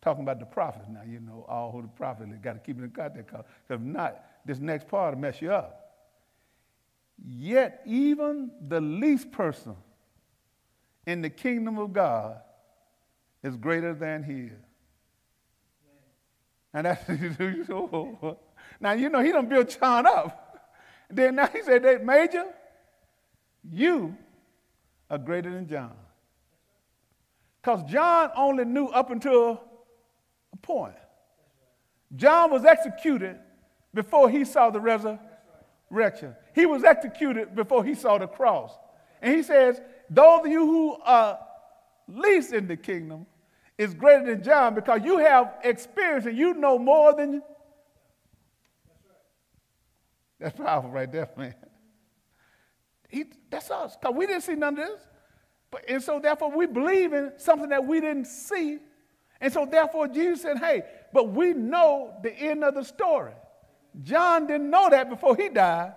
Talking about the prophets now, you know, all who the prophets, got to keep it in context, because if not, this next part will mess you up. Yet, even the least person in the kingdom of God is greater than he is. And that's now you know he don't build John up. Then now he said, Major, you are greater than John. Because John only knew up until a point. John was executed before he saw the resurrection. He was executed before he saw the cross. And he says, Those of you who are least in the kingdom is greater than John because you have experience and you know more than. That's powerful right there, man. He, that's us, because we didn't see none of this. But, and so, therefore, we believe in something that we didn't see. And so, therefore, Jesus said, Hey, but we know the end of the story. John didn't know that before he died.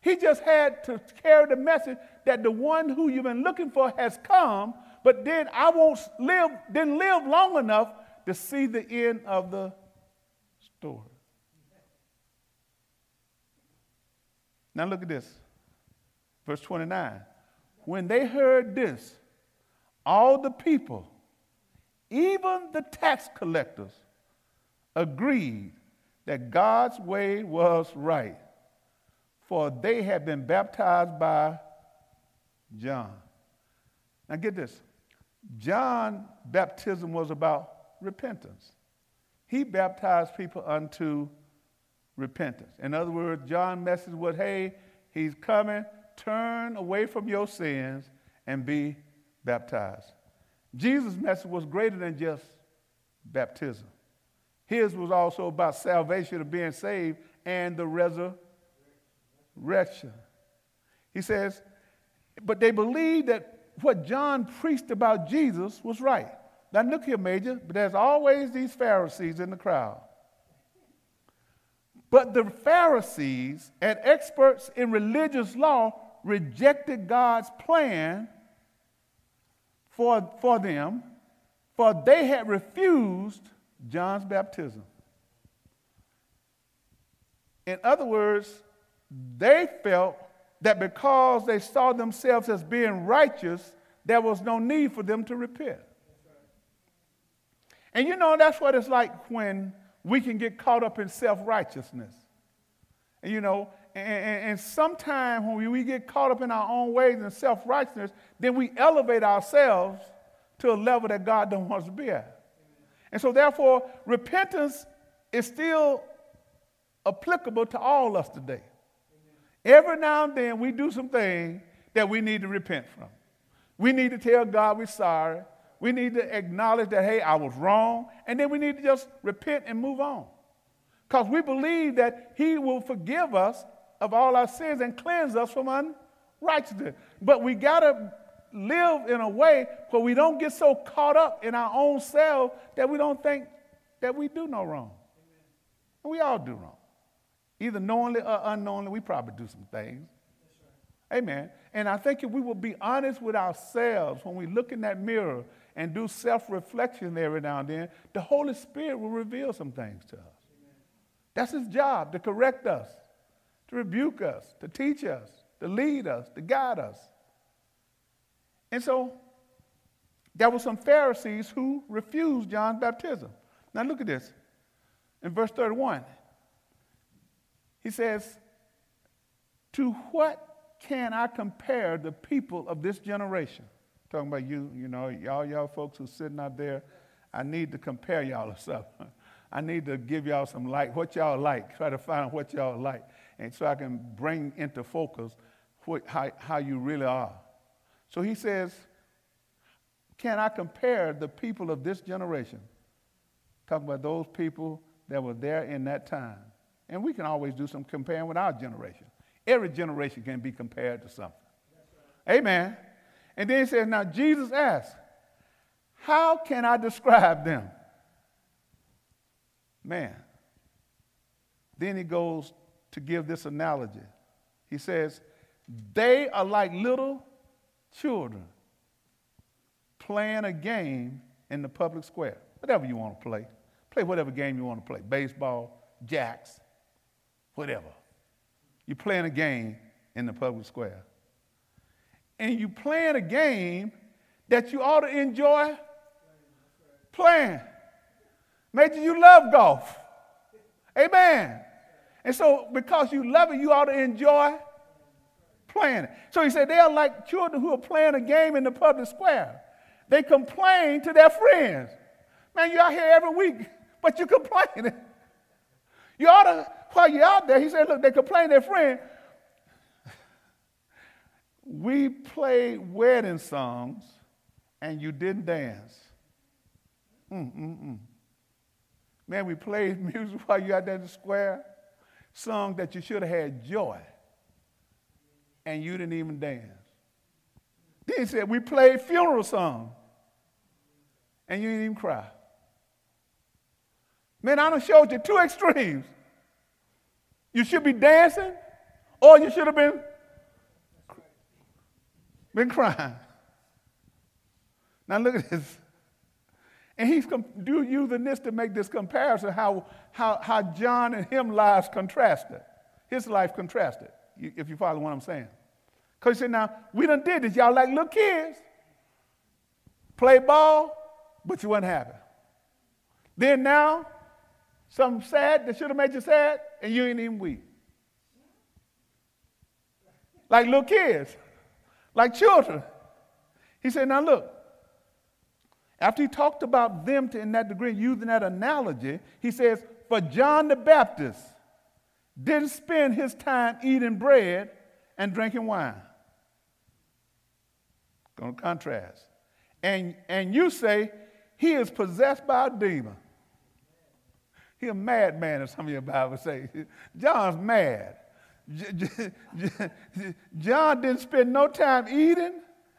He just had to carry the message that the one who you've been looking for has come, but then I won't live, didn't live long enough to see the end of the story. Now look at this. Verse 29. When they heard this, all the people, even the tax collectors, agreed that God's way was right, for they had been baptized by John. Now get this. John baptism was about repentance. He baptized people unto repentance. In other words, John's message was, hey, he's coming, turn away from your sins and be baptized. Jesus' message was greater than just baptism. His was also about salvation of being saved and the resurrection. He says, but they believed that what John preached about Jesus was right. Now, look here, Major, but there's always these Pharisees in the crowd. But the Pharisees and experts in religious law rejected God's plan for, for them, for they had refused John's baptism. In other words, they felt that because they saw themselves as being righteous, there was no need for them to repent. And you know, that's what it's like when we can get caught up in self righteousness. And you know, and, and, and sometimes when we, we get caught up in our own ways and self righteousness, then we elevate ourselves to a level that God don't want us to be at. And so, therefore, repentance is still applicable to all of us today. Every now and then we do some things that we need to repent from. We need to tell God we're sorry. We need to acknowledge that, hey, I was wrong. And then we need to just repent and move on. Because we believe that He will forgive us of all our sins and cleanse us from unrighteousness. But we got to live in a way where we don't get so caught up in our own self that we don't think that we do no wrong. We all do wrong. Either knowingly or unknowingly, we probably do some things. Amen. And I think if we will be honest with ourselves when we look in that mirror and do self reflection every now and then, the Holy Spirit will reveal some things to us. That's His job to correct us, to rebuke us, to teach us, to lead us, to guide us. And so there were some Pharisees who refused John's baptism. Now look at this. In verse 31, he says, To what can I compare the people of this generation? Talking about you, you know, y'all, y'all folks who sitting out there, I need to compare y'all or something. I need to give y'all some light, what y'all like, try to find what y'all like, and so I can bring into focus what, how, how you really are. So he says, Can I compare the people of this generation? Talking about those people that were there in that time. And we can always do some comparing with our generation. Every generation can be compared to something. Right. Amen. And then he says, Now Jesus asked, How can I describe them? Man. Then he goes to give this analogy. He says, They are like little children playing a game in the public square. Whatever you want to play. Play whatever game you want to play baseball, jacks, whatever. You're playing a game in the public square. And you're playing a game that you ought to enjoy playing. Maybe you love golf. Amen. And so, because you love it, you ought to enjoy playing it. So he said they are like children who are playing a game in the public square. They complain to their friends. Man, you're out here every week, but you're complaining. You ought to while you're out there, he said, look, they complain their friend. we played wedding songs and you didn't dance. Mm-mm-mm. Man, we played music while you out there in the square, song that you should have had joy, and you didn't even dance. Then he said, we played funeral song, and you didn't even cry. Man, I done showed you two extremes. You should be dancing, or you should have been, been crying. Now look at this. And he's do, using this to make this comparison how, how, how John and him lives contrasted. His life contrasted, if you follow what I'm saying. Because he said, now, we done did this. Y'all like little kids. Play ball, but you wasn't happy. Then now, something sad that should have made you sad, and you ain't even weak. Like little kids, like children. He said, now look, after he talked about them to, in that degree, using that analogy, he says, For John the Baptist didn't spend his time eating bread and drinking wine. Going to contrast. And, and you say, He is possessed by a demon. He a madman, as some of your Bibles say. John's mad. John didn't spend no time eating.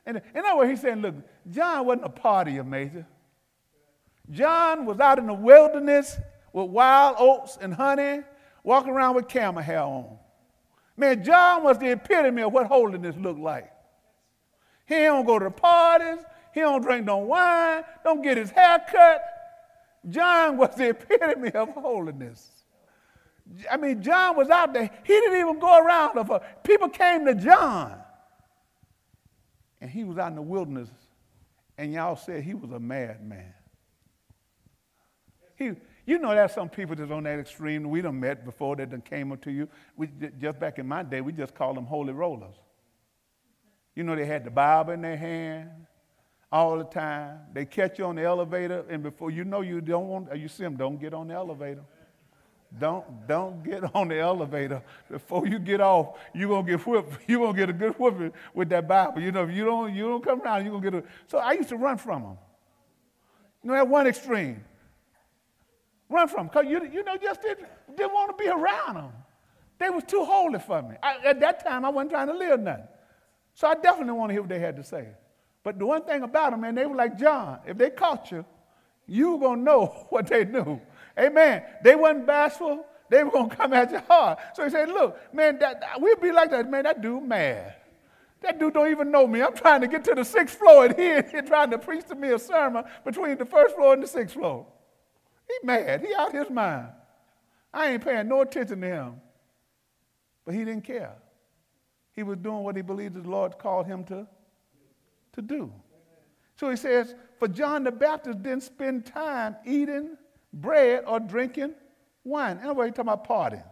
And in other words, he's saying, look, John wasn't a partier, Major. John was out in the wilderness with wild oats and honey, walking around with camel hair on. Man, John was the epitome of what holiness looked like. He don't go to the parties. He don't drink no wine. Don't get his hair cut. John was the epitome of holiness. I mean, John was out there. He didn't even go around. Uh, people came to John. And he was out in the wilderness and y'all said he was a madman. He, you know, there's some people that's on that extreme. We done met before that done came up to you. We, just back in my day, we just called them holy rollers. You know, they had the Bible in their hand all the time. They catch you on the elevator, and before you know you don't want, you see them, don't get on the elevator. Don't, don't get on the elevator. Before you get off, you're to get whipped. You're to get a good whipping with that Bible. You know, if you don't, you don't come around, you're to get a. So I used to run from them. You know, at one extreme. Run from them. Because you, you know, just didn't, didn't want to be around them. They was too holy for me. I, at that time, I wasn't trying to live nothing. So I definitely want to hear what they had to say. But the one thing about them, man, they were like John. If they caught you, you were to know what they knew. Amen. They wasn't bashful. They were to come at you hard. So he said, look, man, that, we'll be like that. Man, that dude mad. That dude don't even know me. I'm trying to get to the sixth floor, and he here trying to preach to me a sermon between the first floor and the sixth floor. He mad. He out his mind. I ain't paying no attention to him. But he didn't care. He was doing what he believed the Lord called him to, to do. So he says, for John the Baptist didn't spend time eating bread or drinking wine. In other words, he's talking about partying.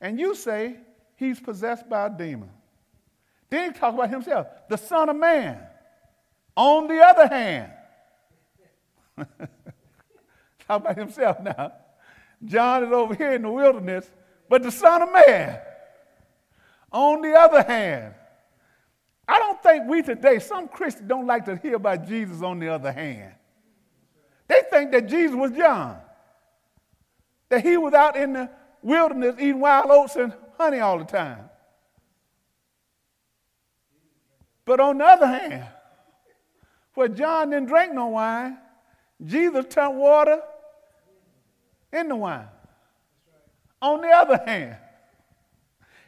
And you say he's possessed by a demon. Then he talks about himself, the Son of Man. On the other hand, talk about himself now. John is over here in the wilderness, but the Son of Man. On the other hand, I don't think we today, some Christians don't like to hear about Jesus on the other hand. They think that Jesus was John, that he was out in the wilderness eating wild oats and honey all the time. But on the other hand, where John didn't drink no wine, Jesus turned water into wine. On the other hand,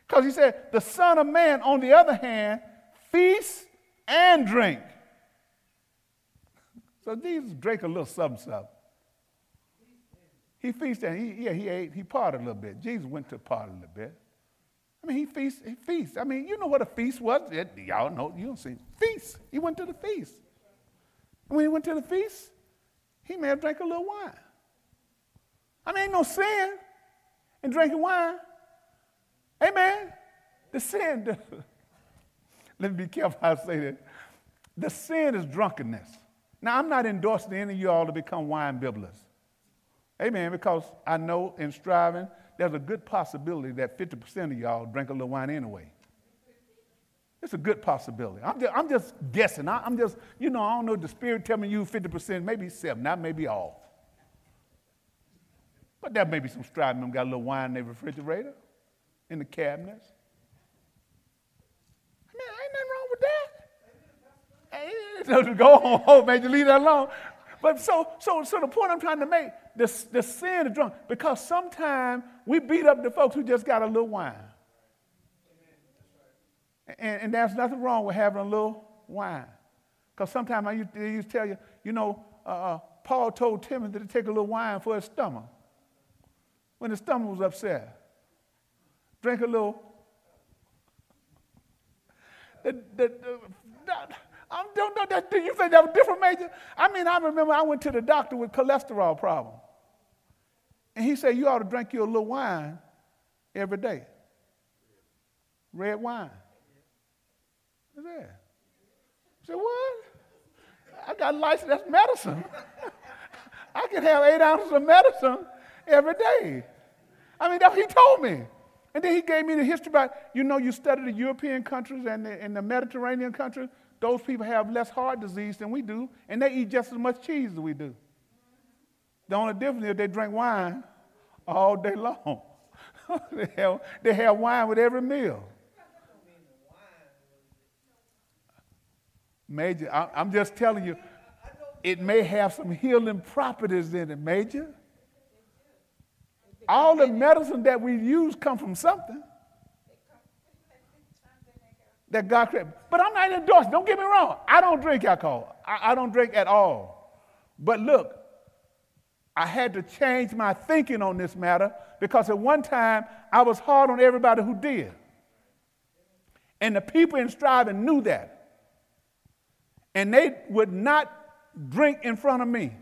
because he said, the Son of Man, on the other hand, feasts and drink. So Jesus drank a little something, something. He feasted, he, yeah, he ate, he parted a little bit. Jesus went to part a little bit. I mean, he feast, he feast. I mean, you know what a feast was. It, y'all know, you don't see. Feast. He went to the feast. And when he went to the feast, he may have drank a little wine. I mean, ain't no sin in drinking wine. Amen. The sin, the, let me be careful how I say that. The sin is drunkenness. Now, I'm not endorsing any of you all to become wine bibblers. Amen. Because I know in striving there's a good possibility that 50% of y'all drink a little wine anyway. It's a good possibility. I'm just, I'm just guessing. I, am just, you know, I don't know. The Spirit telling you 50%, maybe seven, that may be off. But there may be some striving them got a little wine in their refrigerator, in the cabinets. I mean, ain't nothing wrong with that. Hey, go home, oh, man, you leave that alone. But so, so, so the point I'm trying to make, the, the sin of drunk, because sometimes we beat up the folks who just got a little wine. And, and there's nothing wrong with having a little wine. Because sometimes I used, to, used to tell you, you know, uh, uh, Paul told Timothy to take a little wine for his stomach when his stomach was upset. Drink a little. The, the, the, I don't know that. You think that was different, Major? I mean, I remember I went to the doctor with cholesterol problem, and he said you ought to drink your little wine every day. Red wine. What's that? I said, what? I got license. That's medicine. I can have eight ounces of medicine every day. I mean, that he told me. And then he gave me the history about, you know, you study the European countries and the, and the Mediterranean countries. Those people have less heart disease than we do, and they eat just as much cheese as we do. The only difference is they drink wine all day long. they, have, they have wine with every meal. Major, I, I'm just telling you, it may have some healing properties in it, Major. All the medicine that we use come from something that God created. But I'm not endorsing, don't get me wrong. I don't drink alcohol. I, I don't drink at all. But look, I had to change my thinking on this matter because at one time I was hard on everybody who did. And the people in Striving knew that. And they would not drink in front of me.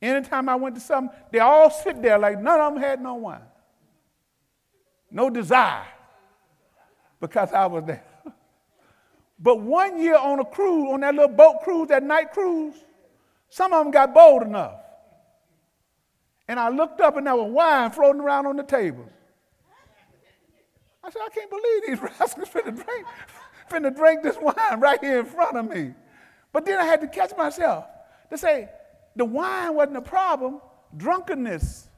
Anytime I went to something, they all sit there like none of them had no wine. No desire. Because I was there. But one year on a cruise, on that little boat cruise, that night cruise, some of them got bold enough. And I looked up and there was wine floating around on the table. I said, I can't believe these rascals finna drink, finna drink this wine right here in front of me. But then I had to catch myself to say, the wine wasn't a problem, drunkenness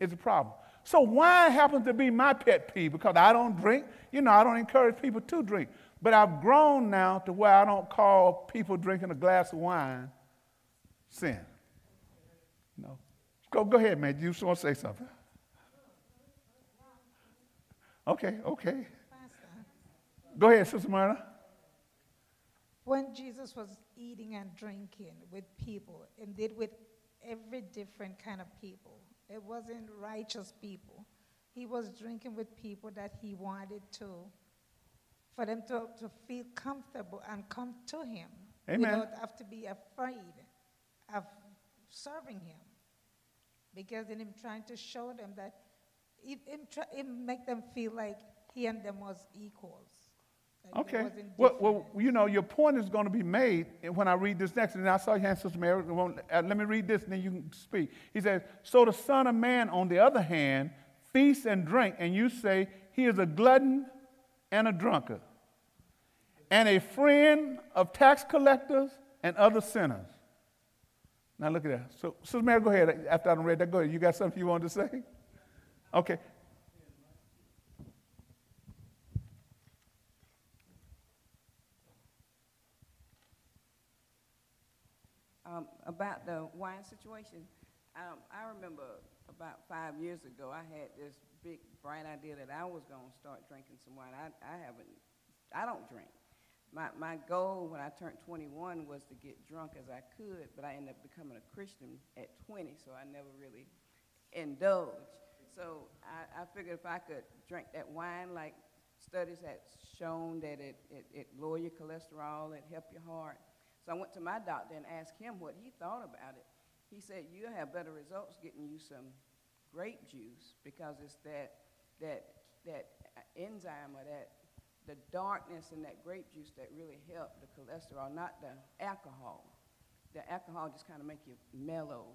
is a problem. So wine happens to be my pet peeve because I don't drink. You know, I don't encourage people to drink. But I've grown now to where I don't call people drinking a glass of wine sin. No. Go, go ahead, man. You just want to say something. Okay, okay. Go ahead, Sister Marta. When Jesus was eating and drinking with people and did with every different kind of people. It wasn't righteous people. He was drinking with people that he wanted to, for them to, to feel comfortable and come to him. Amen. Without have to be afraid of serving him. Because in him trying to show them that, it, it make them feel like he and them was equals. Okay. Well, well, you know, your point is going to be made when I read this next. And I saw your hand, Sister Mary. Uh, let me read this, and then you can speak. He says, So the Son of Man, on the other hand, feasts and drink, and you say he is a glutton and a drunkard, and a friend of tax collectors and other sinners. Now look at that. So, Sister Mary, go ahead. After I read that, go ahead. You got something you wanted to say? Okay. Um, about the wine situation. Um, I remember about five years ago, I had this big, bright idea that I was going to start drinking some wine. I, I haven't, I don't drink. My, my goal when I turned 21 was to get drunk as I could, but I ended up becoming a Christian at 20, so I never really indulged. So I, I figured if I could drink that wine, like studies had shown that it, it, it lower your cholesterol, it help your heart, so I went to my doctor and asked him what he thought about it. He said, You'll have better results getting you some grape juice because it's that, that, that enzyme or that the darkness in that grape juice that really help the cholesterol, not the alcohol. The alcohol just kind of make you mellow,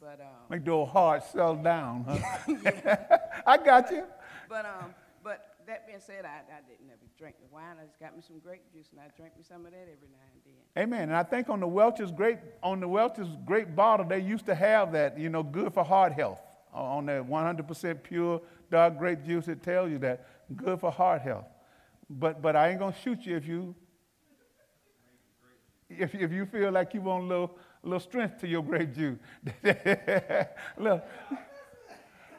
But um, Make the old heart settle down, huh? I got you. but um, that being said, I, I didn't ever drink the wine. I just got me some grape juice, and I drink me some of that every now and then. Amen. And I think on the Welch's grape, on the Welch's grape bottle, they used to have that, you know, good for heart health. On that 100% pure dark grape juice, it tells you that good for heart health. But but I ain't gonna shoot you if you if, if you feel like you want a little, a little strength to your grape juice. Look,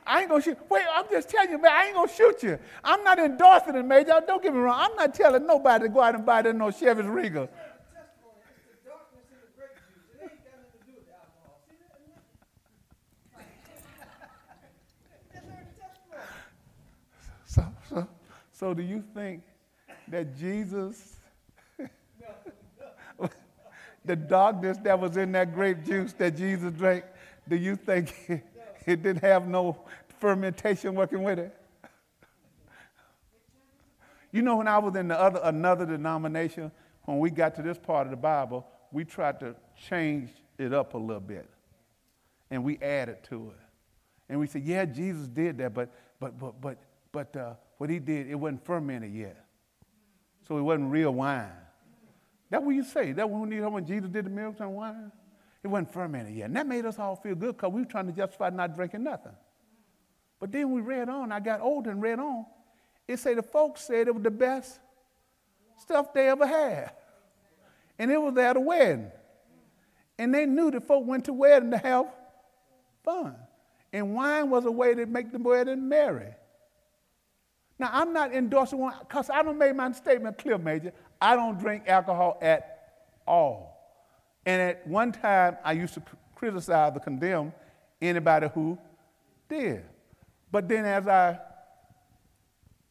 I ain't gonna shoot. Wait, I'm just telling you, man, I ain't gonna shoot you. I'm not endorsing it, Major. Don't get me wrong. I'm not telling nobody to go out and buy that no Chivas Regal. So, so, so do you think that Jesus, the darkness that was in that grape juice that Jesus drank, do you think it didn't have no fermentation working with it? You know, when I was in the other another denomination, when we got to this part of the Bible, we tried to change it up a little bit, and we added to it, and we said, "Yeah, Jesus did that, but but but but but uh, what he did, it wasn't fermented yet, so it wasn't real wine." That what you say? That when Jesus did the miracles and wine, it wasn't fermented yet, and that made us all feel good because we were trying to justify not drinking nothing. But then we read on. I got older and read on. It said the folks said it was the best stuff they ever had. And it was at a wedding. And they knew the folk went to wedding to have fun. And wine was a way to make the wedding merry. Now, I'm not endorsing one because I don't make my statement clear, Major. I don't drink alcohol at all. And at one time, I used to criticize or condemn anybody who did. But then as I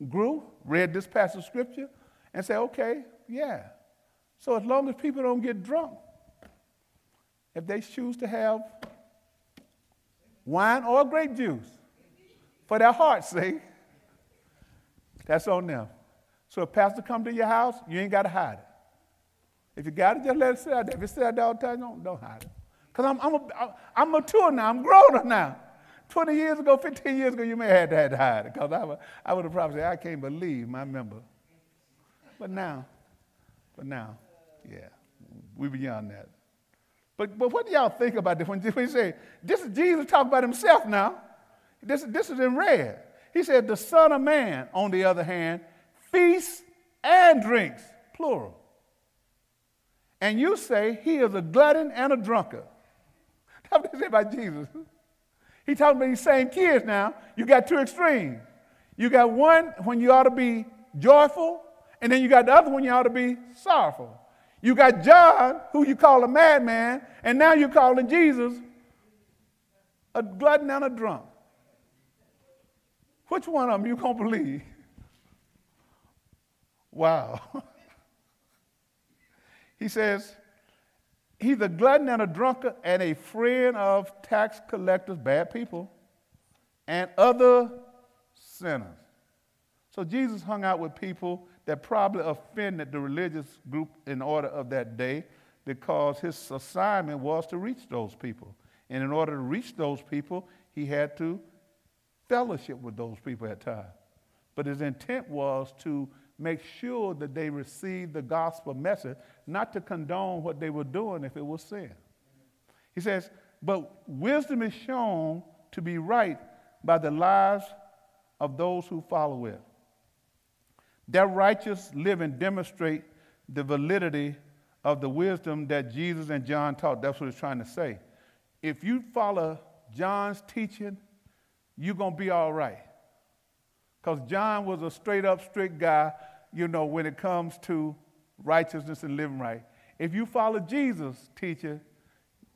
grew, read this passage of scripture, and said, okay, yeah. So as long as people don't get drunk, if they choose to have wine or grape juice for their heart's sake, that's on them. So if pastor come to your house, you ain't got to hide it. If you got it, just let it sit out there. If it sit out there all the time, don't, don't hide it. Because I'm, I'm, a, I'm mature now. I'm grown now. 20 years ago, 15 years ago, you may have had to hide it because I would, I would have probably said, I can't believe my member. But now, but now, yeah, we beyond that. But, but what do y'all think about this when, when he say, this is Jesus talking about himself now. This, this is in red. He said, the Son of Man, on the other hand, feasts and drinks, plural. And you say he is a glutton and a drunkard. That's what they say about Jesus. He talking about these same kids now. You got two extremes. You got one when you ought to be joyful, and then you got the other one you ought to be sorrowful. You got John, who you call a madman, and now you're calling Jesus a glutton and a drunk. Which one of them you gonna believe? Wow. he says, he's a glutton and a drunkard and a friend of tax collectors, bad people, and other sinners. So Jesus hung out with people that probably offended the religious group in order of that day because his assignment was to reach those people. And in order to reach those people, he had to fellowship with those people at times. But his intent was to make sure that they received the gospel message, not to condone what they were doing if it was sin. He says, but wisdom is shown to be right by the lives of those who follow it. Their righteous living demonstrate the validity of the wisdom that Jesus and John taught. That's what he's trying to say. If you follow John's teaching, you're going to be all right. Because John was a straight up, strict guy, you know, when it comes to righteousness and living right. If you follow Jesus' teaching,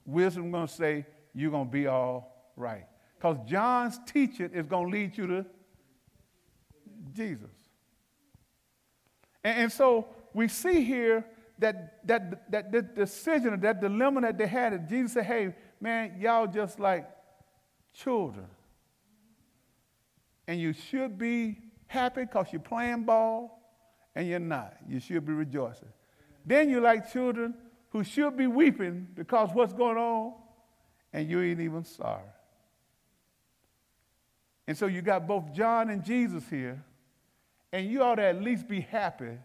wisdom going to say you're going to be all right. Because John's teaching is going to lead you to Jesus. And, and so we see here that, that, that, that decision, that dilemma that they had, that Jesus said, hey, man, y'all just like children. And you should be happy because you're playing ball, and you're not. You should be rejoicing. Then you're like children who should be weeping because what's going on, and you ain't even sorry. And so you got both John and Jesus here, and you ought to at least be happy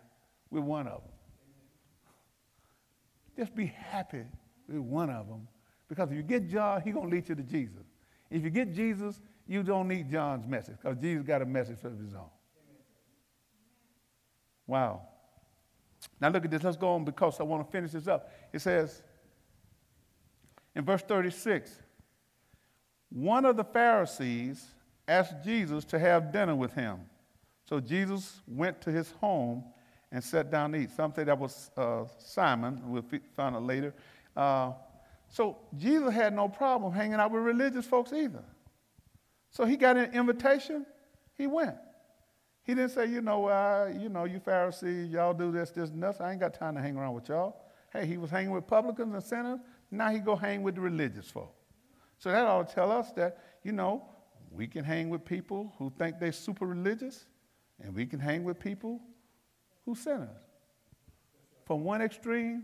with one of them. Just be happy with one of them. Because if you get John, he's going to lead you to Jesus. If you get Jesus, you don't need John's message because Jesus got a message of his own. Wow. Now look at this. Let's go on because I want to finish this up. It says in verse 36 one of the Pharisees asked Jesus to have dinner with him. So Jesus went to his home and sat down to eat. Some say that was uh, Simon. We'll find out later. Uh, so Jesus had no problem hanging out with religious folks either. So he got an invitation, he went. He didn't say, you know, uh, you know, you Pharisees, y'all do this, this, and this. I ain't got time to hang around with y'all. Hey, he was hanging with publicans and sinners. Now he go hang with the religious folk. So that ought to tell us that, you know, we can hang with people who think they're super religious, and we can hang with people who sinners. From one extreme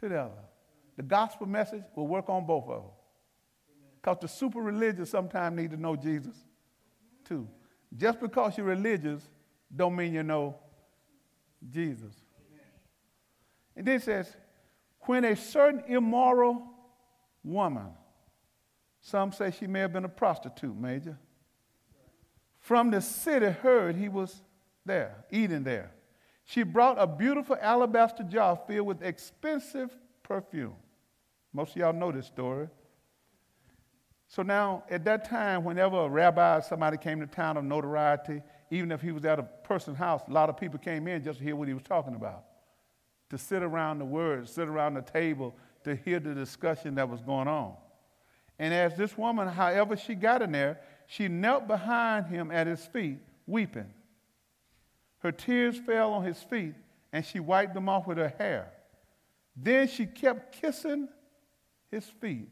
to the other. The gospel message will work on both of them. Because the super religious sometimes need to know Jesus too. Just because you're religious don't mean you know Jesus. And then it says, when a certain immoral woman, some say she may have been a prostitute, Major, from the city heard he was there, eating there. She brought a beautiful alabaster jar filled with expensive perfume. Most of y'all know this story. So now, at that time, whenever a rabbi or somebody came to town of notoriety, even if he was at a person's house, a lot of people came in just to hear what he was talking about, to sit around the words, sit around the table to hear the discussion that was going on. And as this woman, however she got in there, she knelt behind him at his feet, weeping. Her tears fell on his feet, and she wiped them off with her hair. Then she kept kissing his feet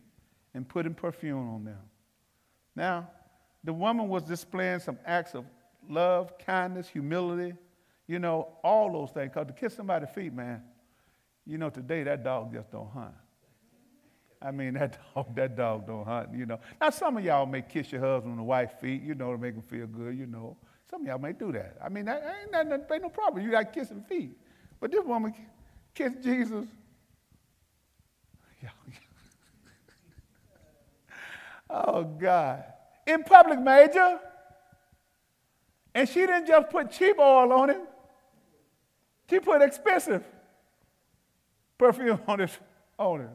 and putting perfume on them. Now, the woman was displaying some acts of love, kindness, humility, you know, all those things. Because to kiss somebody's feet, man, you know, today that dog just don't hunt. I mean, that dog, that dog don't hunt, you know. Now, some of y'all may kiss your husband or wife's feet, you know, to make them feel good, you know. Some of y'all may do that. I mean, that ain't, that, ain't no problem. You got kissing feet. But this woman kissed Jesus. Oh, God. In public, Major. And she didn't just put cheap oil on him, she put expensive perfume on his on him.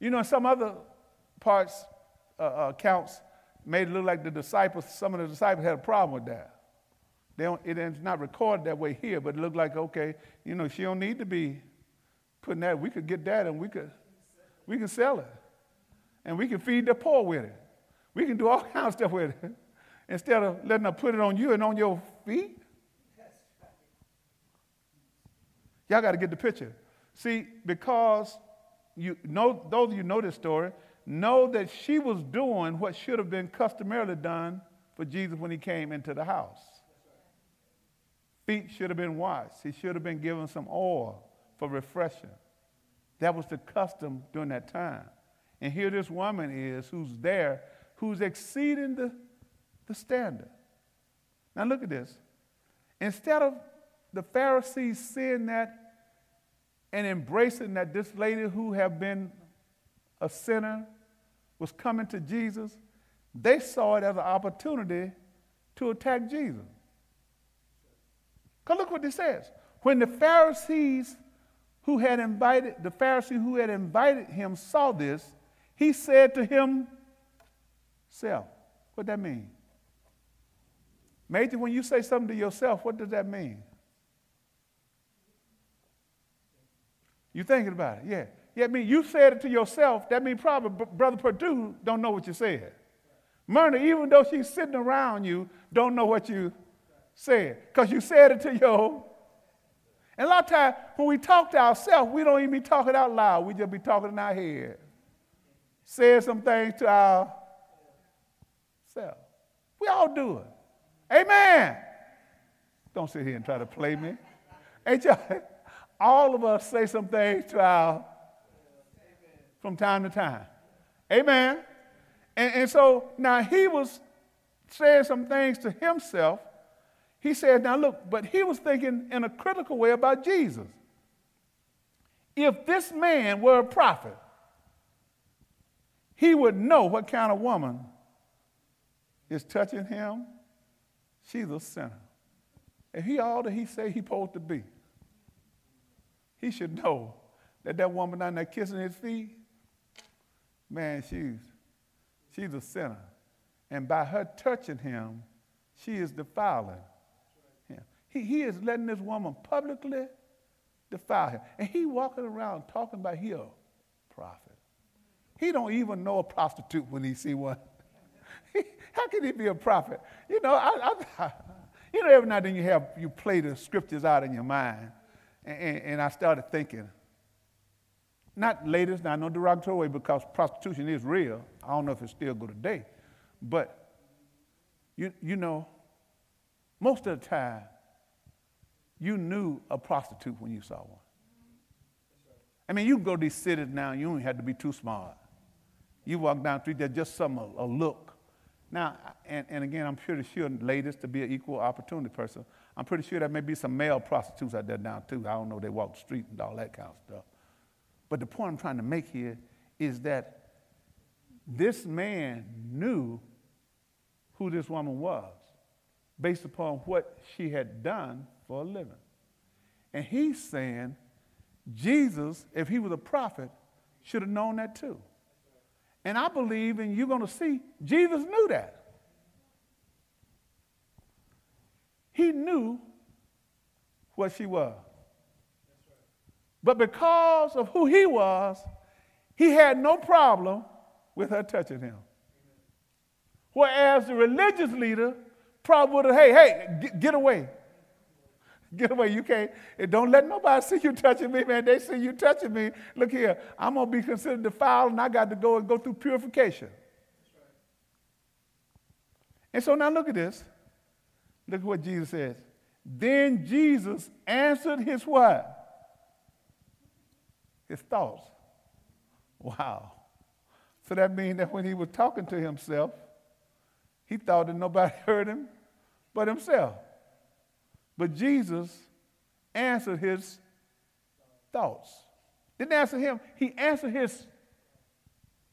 You know, some other parts, uh, uh, accounts made it look like the disciples, some of the disciples had a problem with that. They don't, it's not recorded that way here, but it looked like, okay, you know, she don't need to be putting that. We could get that and we could, we can sell it and we can feed the poor with it. We can do all kinds of stuff with it instead of letting them put it on you and on your feet. Y'all got to get the picture. See, because you know, those of you know this story, know that she was doing what should have been customarily done for Jesus when he came into the house. Feet should have been washed. He should have been given some oil for refreshing. That was the custom during that time. And here this woman is who's there, who's exceeding the, the standard. Now look at this. Instead of the Pharisees seeing that and embracing that this lady who have been a sinner was coming to Jesus, they saw it as an opportunity to attack Jesus. Because look what it says. When the Pharisees who had invited, the Pharisee who had invited him saw this, he said to himself. What that mean? Major, when you say something to yourself, what does that mean? You thinking about it? Yeah. Yeah, I mean, you said it to yourself. That means probably Brother Purdue don't know what you said. Myrna, even though she's sitting around you, don't know what you said. Because you said it to your and a lot of times when we talk to ourselves, we don't even be talking out loud. We just be talking in our head said some things to ourselves. We all do it. Amen. Don't sit here and try to play me. Ain't y'all? All of us say some things to our from time to time. Amen. And, and so now he was saying some things to himself. He said, Now look, but he was thinking in a critical way about Jesus. If this man were a prophet, he would know what kind of woman is touching him. She's a sinner. And he all that he say he supposed to be. He should know that that woman down there kissing his feet, man, she's, she's a sinner. And by her touching him, she is defiling him. He, he is letting this woman publicly defile him. And he walking around talking about he a prophet. He don't even know a prostitute when he see one. How can he be a prophet? You know, I, I, you know, every now and then you have you play the scriptures out in your mind, and, and, and I started thinking. Not latest, not no derogatory way, because prostitution is real. I don't know if it's still good today, but you you know, most of the time, you knew a prostitute when you saw one. I mean, you go to these cities now, you don't have to be too smart. You walk down the street, there's just some a, a look now, and, and again, I'm pretty sure, ladies, to be an equal opportunity person, I'm pretty sure there may be some male prostitutes out there now, too. I don't know, they walk the street and all that kind of stuff. But the point I'm trying to make here is that this man knew who this woman was based upon what she had done for a living. And he's saying Jesus, if he was a prophet, should have known that too. And I believe, and you're going to see, Jesus knew that. He knew what she was. But because of who he was, he had no problem with her touching him. Whereas the religious leader probably would have, hey, hey, get, get away. Get away. You can't. Don't let nobody see you touching me, man. They see you touching me. Look here. I'm going to be considered defiled and I got to go and go through purification. And so now look at this. Look at what Jesus says. Then Jesus answered his what? His thoughts. Wow. So that means that when he was talking to himself, he thought that nobody heard him but himself. But Jesus answered his thoughts. Didn't answer him, he answered his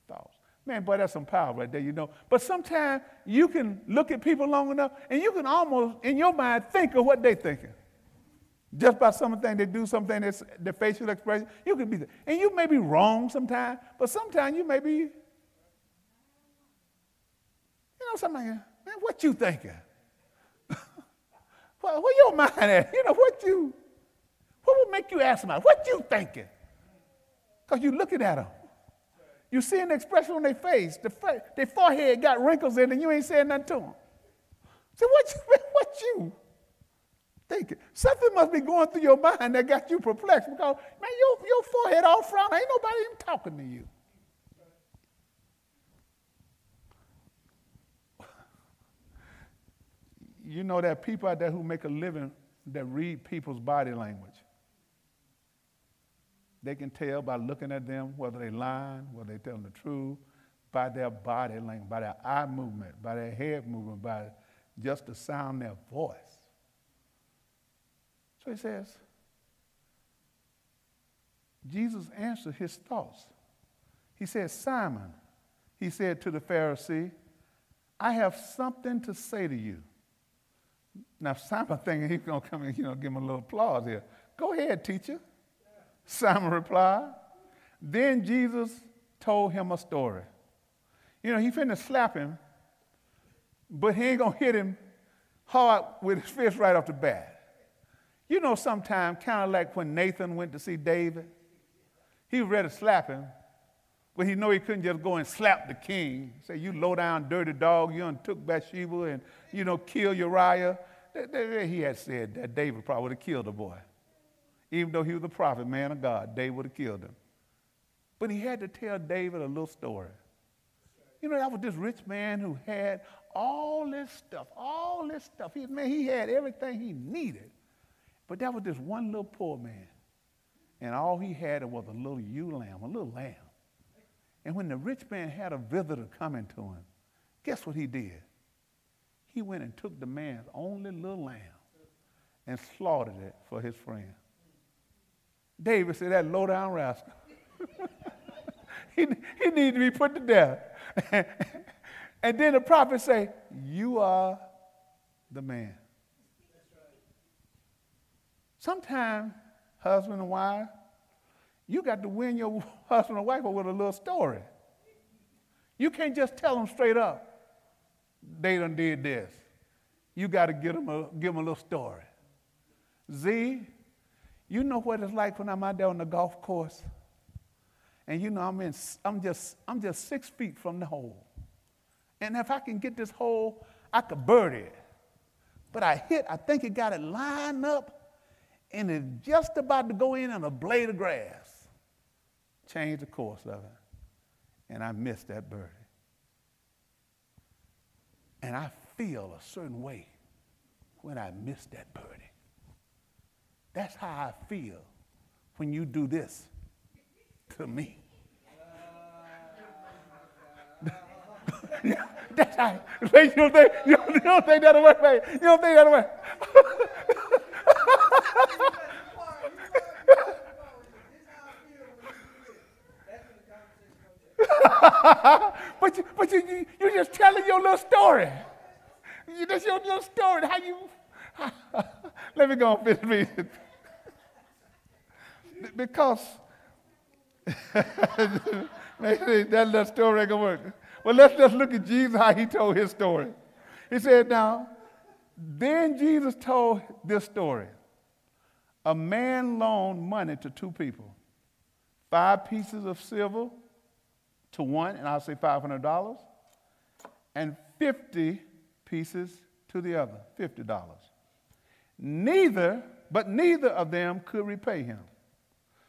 thoughts. Man, boy, that's some power right there, you know. But sometimes you can look at people long enough and you can almost, in your mind, think of what they're thinking. Just by something they do, something that's their facial expression, you can be there. And you may be wrong sometimes, but sometimes you may be, you know, something, man, what you thinking? Where, where your mind at? You know, what you, what would make you ask somebody, what you thinking? Because you looking at them. You see an expression on their face. The, their forehead got wrinkles in and you ain't saying nothing to them. So what you, what you thinking? Something must be going through your mind that got you perplexed because, man, your, your forehead all frown. Ain't nobody even talking to you. You know there are people out there who make a living that read people's body language. They can tell by looking at them whether they're lying, whether they're telling the truth, by their body language, by their eye movement, by their head movement, by just the sound of their voice. So he says, Jesus answered his thoughts. He said, Simon, he said to the Pharisee, I have something to say to you. Now, Simon thinking he's going to come and, you know, give him a little applause here. Go ahead, teacher. Simon replied. Then Jesus told him a story. You know, he finna slap him, but he ain't going to hit him hard with his fist right off the bat. You know, sometimes, kind of like when Nathan went to see David, he was ready to slap him, but he knew he couldn't just go and slap the king. Say, you low down, dirty dog, you took Bathsheba and, you know, kill Uriah. He had said that David probably would have killed the boy. Even though he was a prophet, man of God, David would have killed him. But he had to tell David a little story. You know, that was this rich man who had all this stuff, all this stuff. He, man, he had everything he needed. But that was this one little poor man. And all he had was a little ewe lamb, a little lamb. And when the rich man had a visitor coming to him, guess what he did? He went and took the man's only little lamb and slaughtered it for his friend. David said, That low down rascal. he, he needs to be put to death. and then the prophet say, You are the man. Sometimes, husband and wife, you got to win your husband or wife with a little story. You can't just tell them straight up, they done did this. You got to give them, a, give them a little story. Z, you know what it's like when I'm out there on the golf course? And you know, I'm, in, I'm, just, I'm just six feet from the hole. And if I can get this hole, I could birdie it. But I hit, I think it got it lined up, and it's just about to go in on a blade of grass. Change the course of it. And I missed that birdie. And I feel a certain way when I miss that birdie. That's how I feel when you do this to me. that's how. You don't think, you don't, you don't think that'll work, man. You don't think that'll work. but you, but you, you, you're just telling your little story. You just your little story. How you? let me go on finish reading. because that little story ain't gonna work. Well, let's just look at Jesus, how he told his story. He said, Now, then Jesus told this story. A man loaned money to two people, five pieces of silver to one, and I'll say $500, and 50 pieces to the other, $50. Neither, but neither of them could repay him.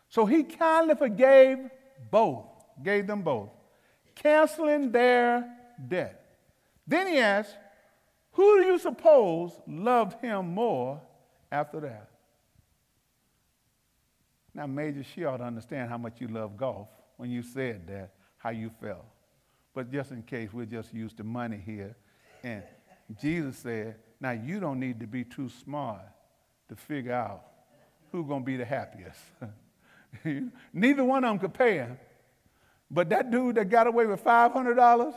So he kindly forgave both, gave them both, canceling their debt. Then he asked, Who do you suppose loved him more after that? Now, Major, she ought to understand how much you love golf when you said that, how you felt. But just in case, we're just used the money here. And Jesus said, Now, you don't need to be too smart to figure out who's going to be the happiest. Neither one of them could pay him. But that dude that got away with $500,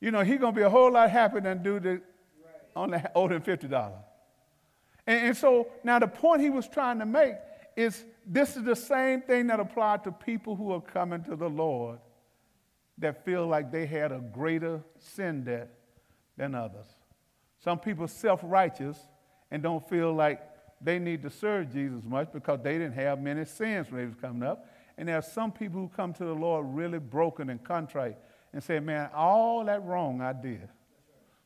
you know, he's going to be a whole lot happier than dude that only owed him $50. And, and so now the point he was trying to make is this is the same thing that applied to people who are coming to the Lord that feel like they had a greater sin debt than others. Some people self righteous and don't feel like they need to serve Jesus much because they didn't have many sins when they was coming up. And there are some people who come to the Lord really broken and contrite and say, Man, all that wrong I did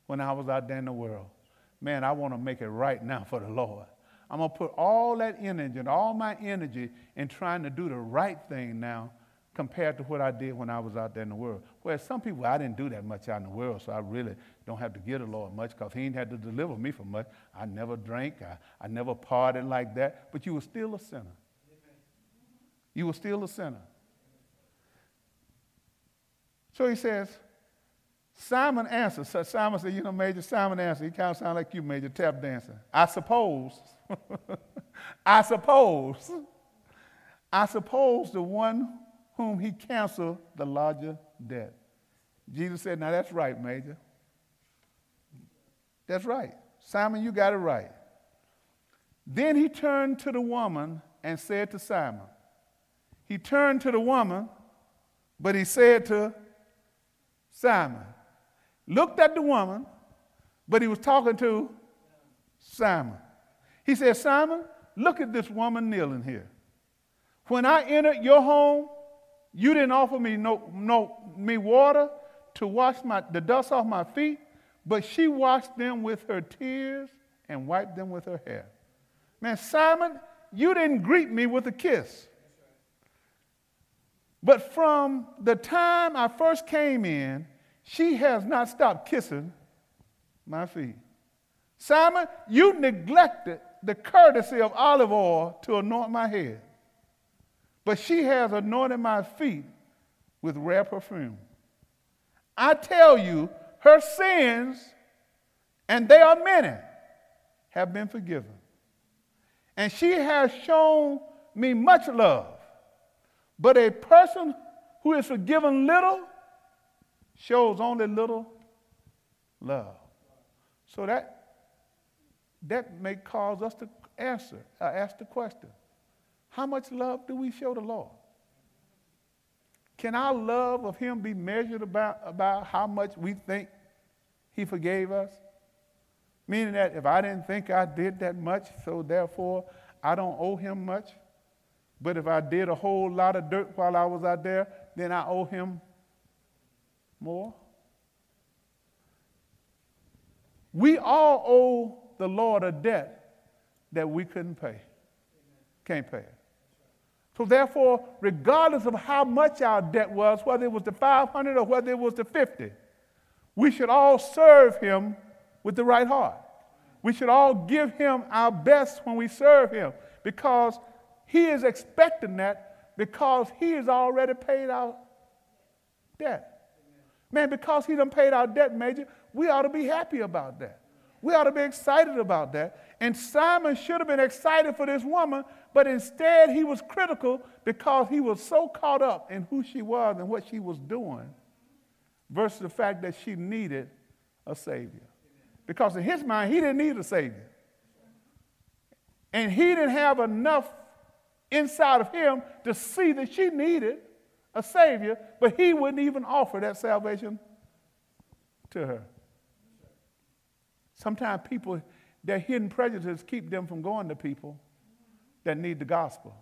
when I was out there in the world, man, I want to make it right now for the Lord. I'm going to put all that energy and all my energy in trying to do the right thing now compared to what I did when I was out there in the world. Whereas some people, I didn't do that much out in the world, so I really don't have to give the Lord much because He ain't had to deliver me from much. I never drank, I, I never partied like that, but you were still a sinner. You were still a sinner. So he says, Simon answered. So Simon said, You know, Major, Simon answered. He kind of sounded like you, Major, tap dancer. I suppose. I suppose. I suppose the one whom he canceled the larger debt. Jesus said, Now that's right, Major. That's right. Simon, you got it right. Then he turned to the woman and said to Simon, He turned to the woman, but he said to Simon, looked at the woman, but he was talking to Simon. He said, Simon, look at this woman kneeling here. When I entered your home, you didn't offer me no, no me water to wash my, the dust off my feet, but she washed them with her tears and wiped them with her hair. Man, Simon, you didn't greet me with a kiss. But from the time I first came in, she has not stopped kissing my feet. Simon, you neglected the courtesy of olive oil to anoint my head. But she has anointed my feet with rare perfume. I tell you, her sins, and they are many, have been forgiven. And she has shown me much love. But a person who is forgiven little shows only little love. So that that may cause us to answer, uh, ask the question: How much love do we show the Lord? Can our love of Him be measured about, about how much we think He forgave us? Meaning that if I didn't think I did that much, so therefore I don't owe Him much. But if I did a whole lot of dirt while I was out there, then I owe Him more. We all owe the Lord a debt that we couldn't pay, can't pay it. So therefore, regardless of how much our debt was, whether it was the 500 or whether it was the 50, we should all serve him with the right heart. We should all give him our best when we serve him because he is expecting that because he has already paid our debt. Man, because he done paid our debt, Major, we ought to be happy about that. We ought to be excited about that. And Simon should have been excited for this woman, but instead he was critical because he was so caught up in who she was and what she was doing versus the fact that she needed a Savior. Because in his mind, he didn't need a Savior. And he didn't have enough inside of him to see that she needed a Savior, but he wouldn't even offer that salvation to her. Sometimes people, their hidden prejudices keep them from going to people that need the gospel.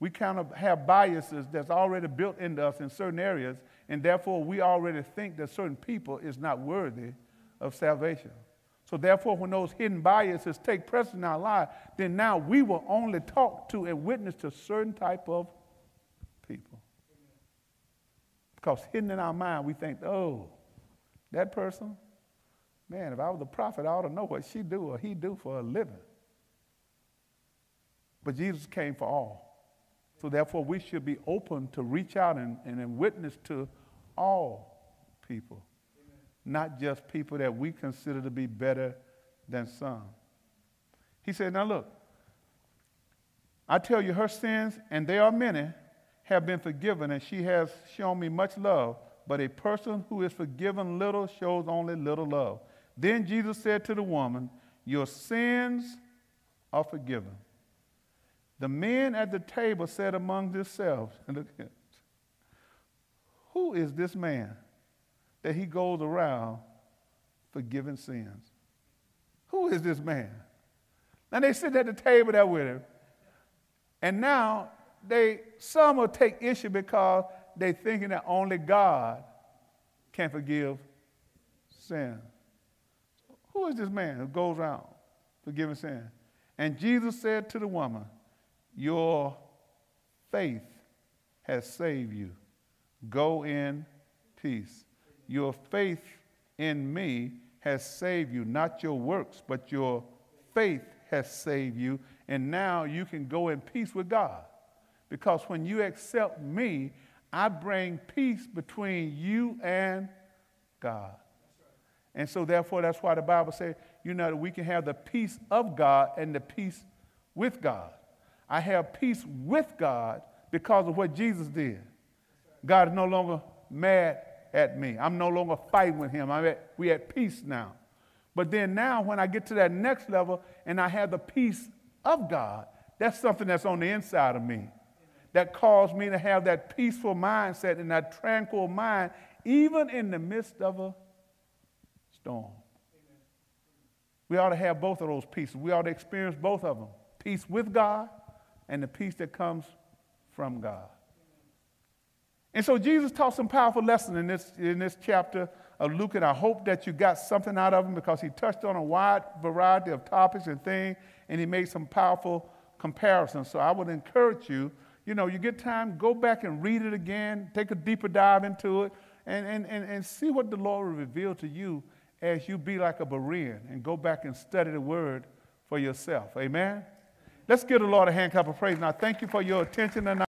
We kind of have biases that's already built into us in certain areas, and therefore we already think that certain people is not worthy of salvation. So therefore, when those hidden biases take precedence in our life, then now we will only talk to and witness to certain type of people. Because hidden in our mind, we think, oh, that person, Man, if I was a prophet, I ought to know what she do or he do for a living. But Jesus came for all. So therefore, we should be open to reach out and, and witness to all people, Amen. not just people that we consider to be better than some. He said, Now look, I tell you, her sins, and they are many, have been forgiven, and she has shown me much love. But a person who is forgiven little shows only little love. Then Jesus said to the woman, Your sins are forgiven. The men at the table said among themselves, Who is this man that he goes around forgiving sins? Who is this man? Now they sit at the table there with him. And now they some will take issue because they thinking that only God can forgive sin. Who is this man who goes around forgiving sin? And Jesus said to the woman, Your faith has saved you. Go in peace. Your faith in me has saved you, not your works, but your faith has saved you. And now you can go in peace with God. Because when you accept me, I bring peace between you and God. And so, therefore, that's why the Bible says, you know, that we can have the peace of God and the peace with God. I have peace with God because of what Jesus did. God is no longer mad at me. I'm no longer fighting with him. I'm at, we at peace now. But then now, when I get to that next level and I have the peace of God, that's something that's on the inside of me that caused me to have that peaceful mindset and that tranquil mind, even in the midst of a storm. We ought to have both of those pieces. We ought to experience both of them peace with God and the peace that comes from God. And so Jesus taught some powerful lessons in this, in this chapter of Luke, and I hope that you got something out of him because he touched on a wide variety of topics and things, and he made some powerful comparisons. So I would encourage you, you know, you get time, go back and read it again, take a deeper dive into it, and, and, and, and see what the Lord will reveal to you as you be like a Berean and go back and study the word for yourself. Amen? Let's give the Lord a hand clap of praise. Now, thank you for your attention tonight.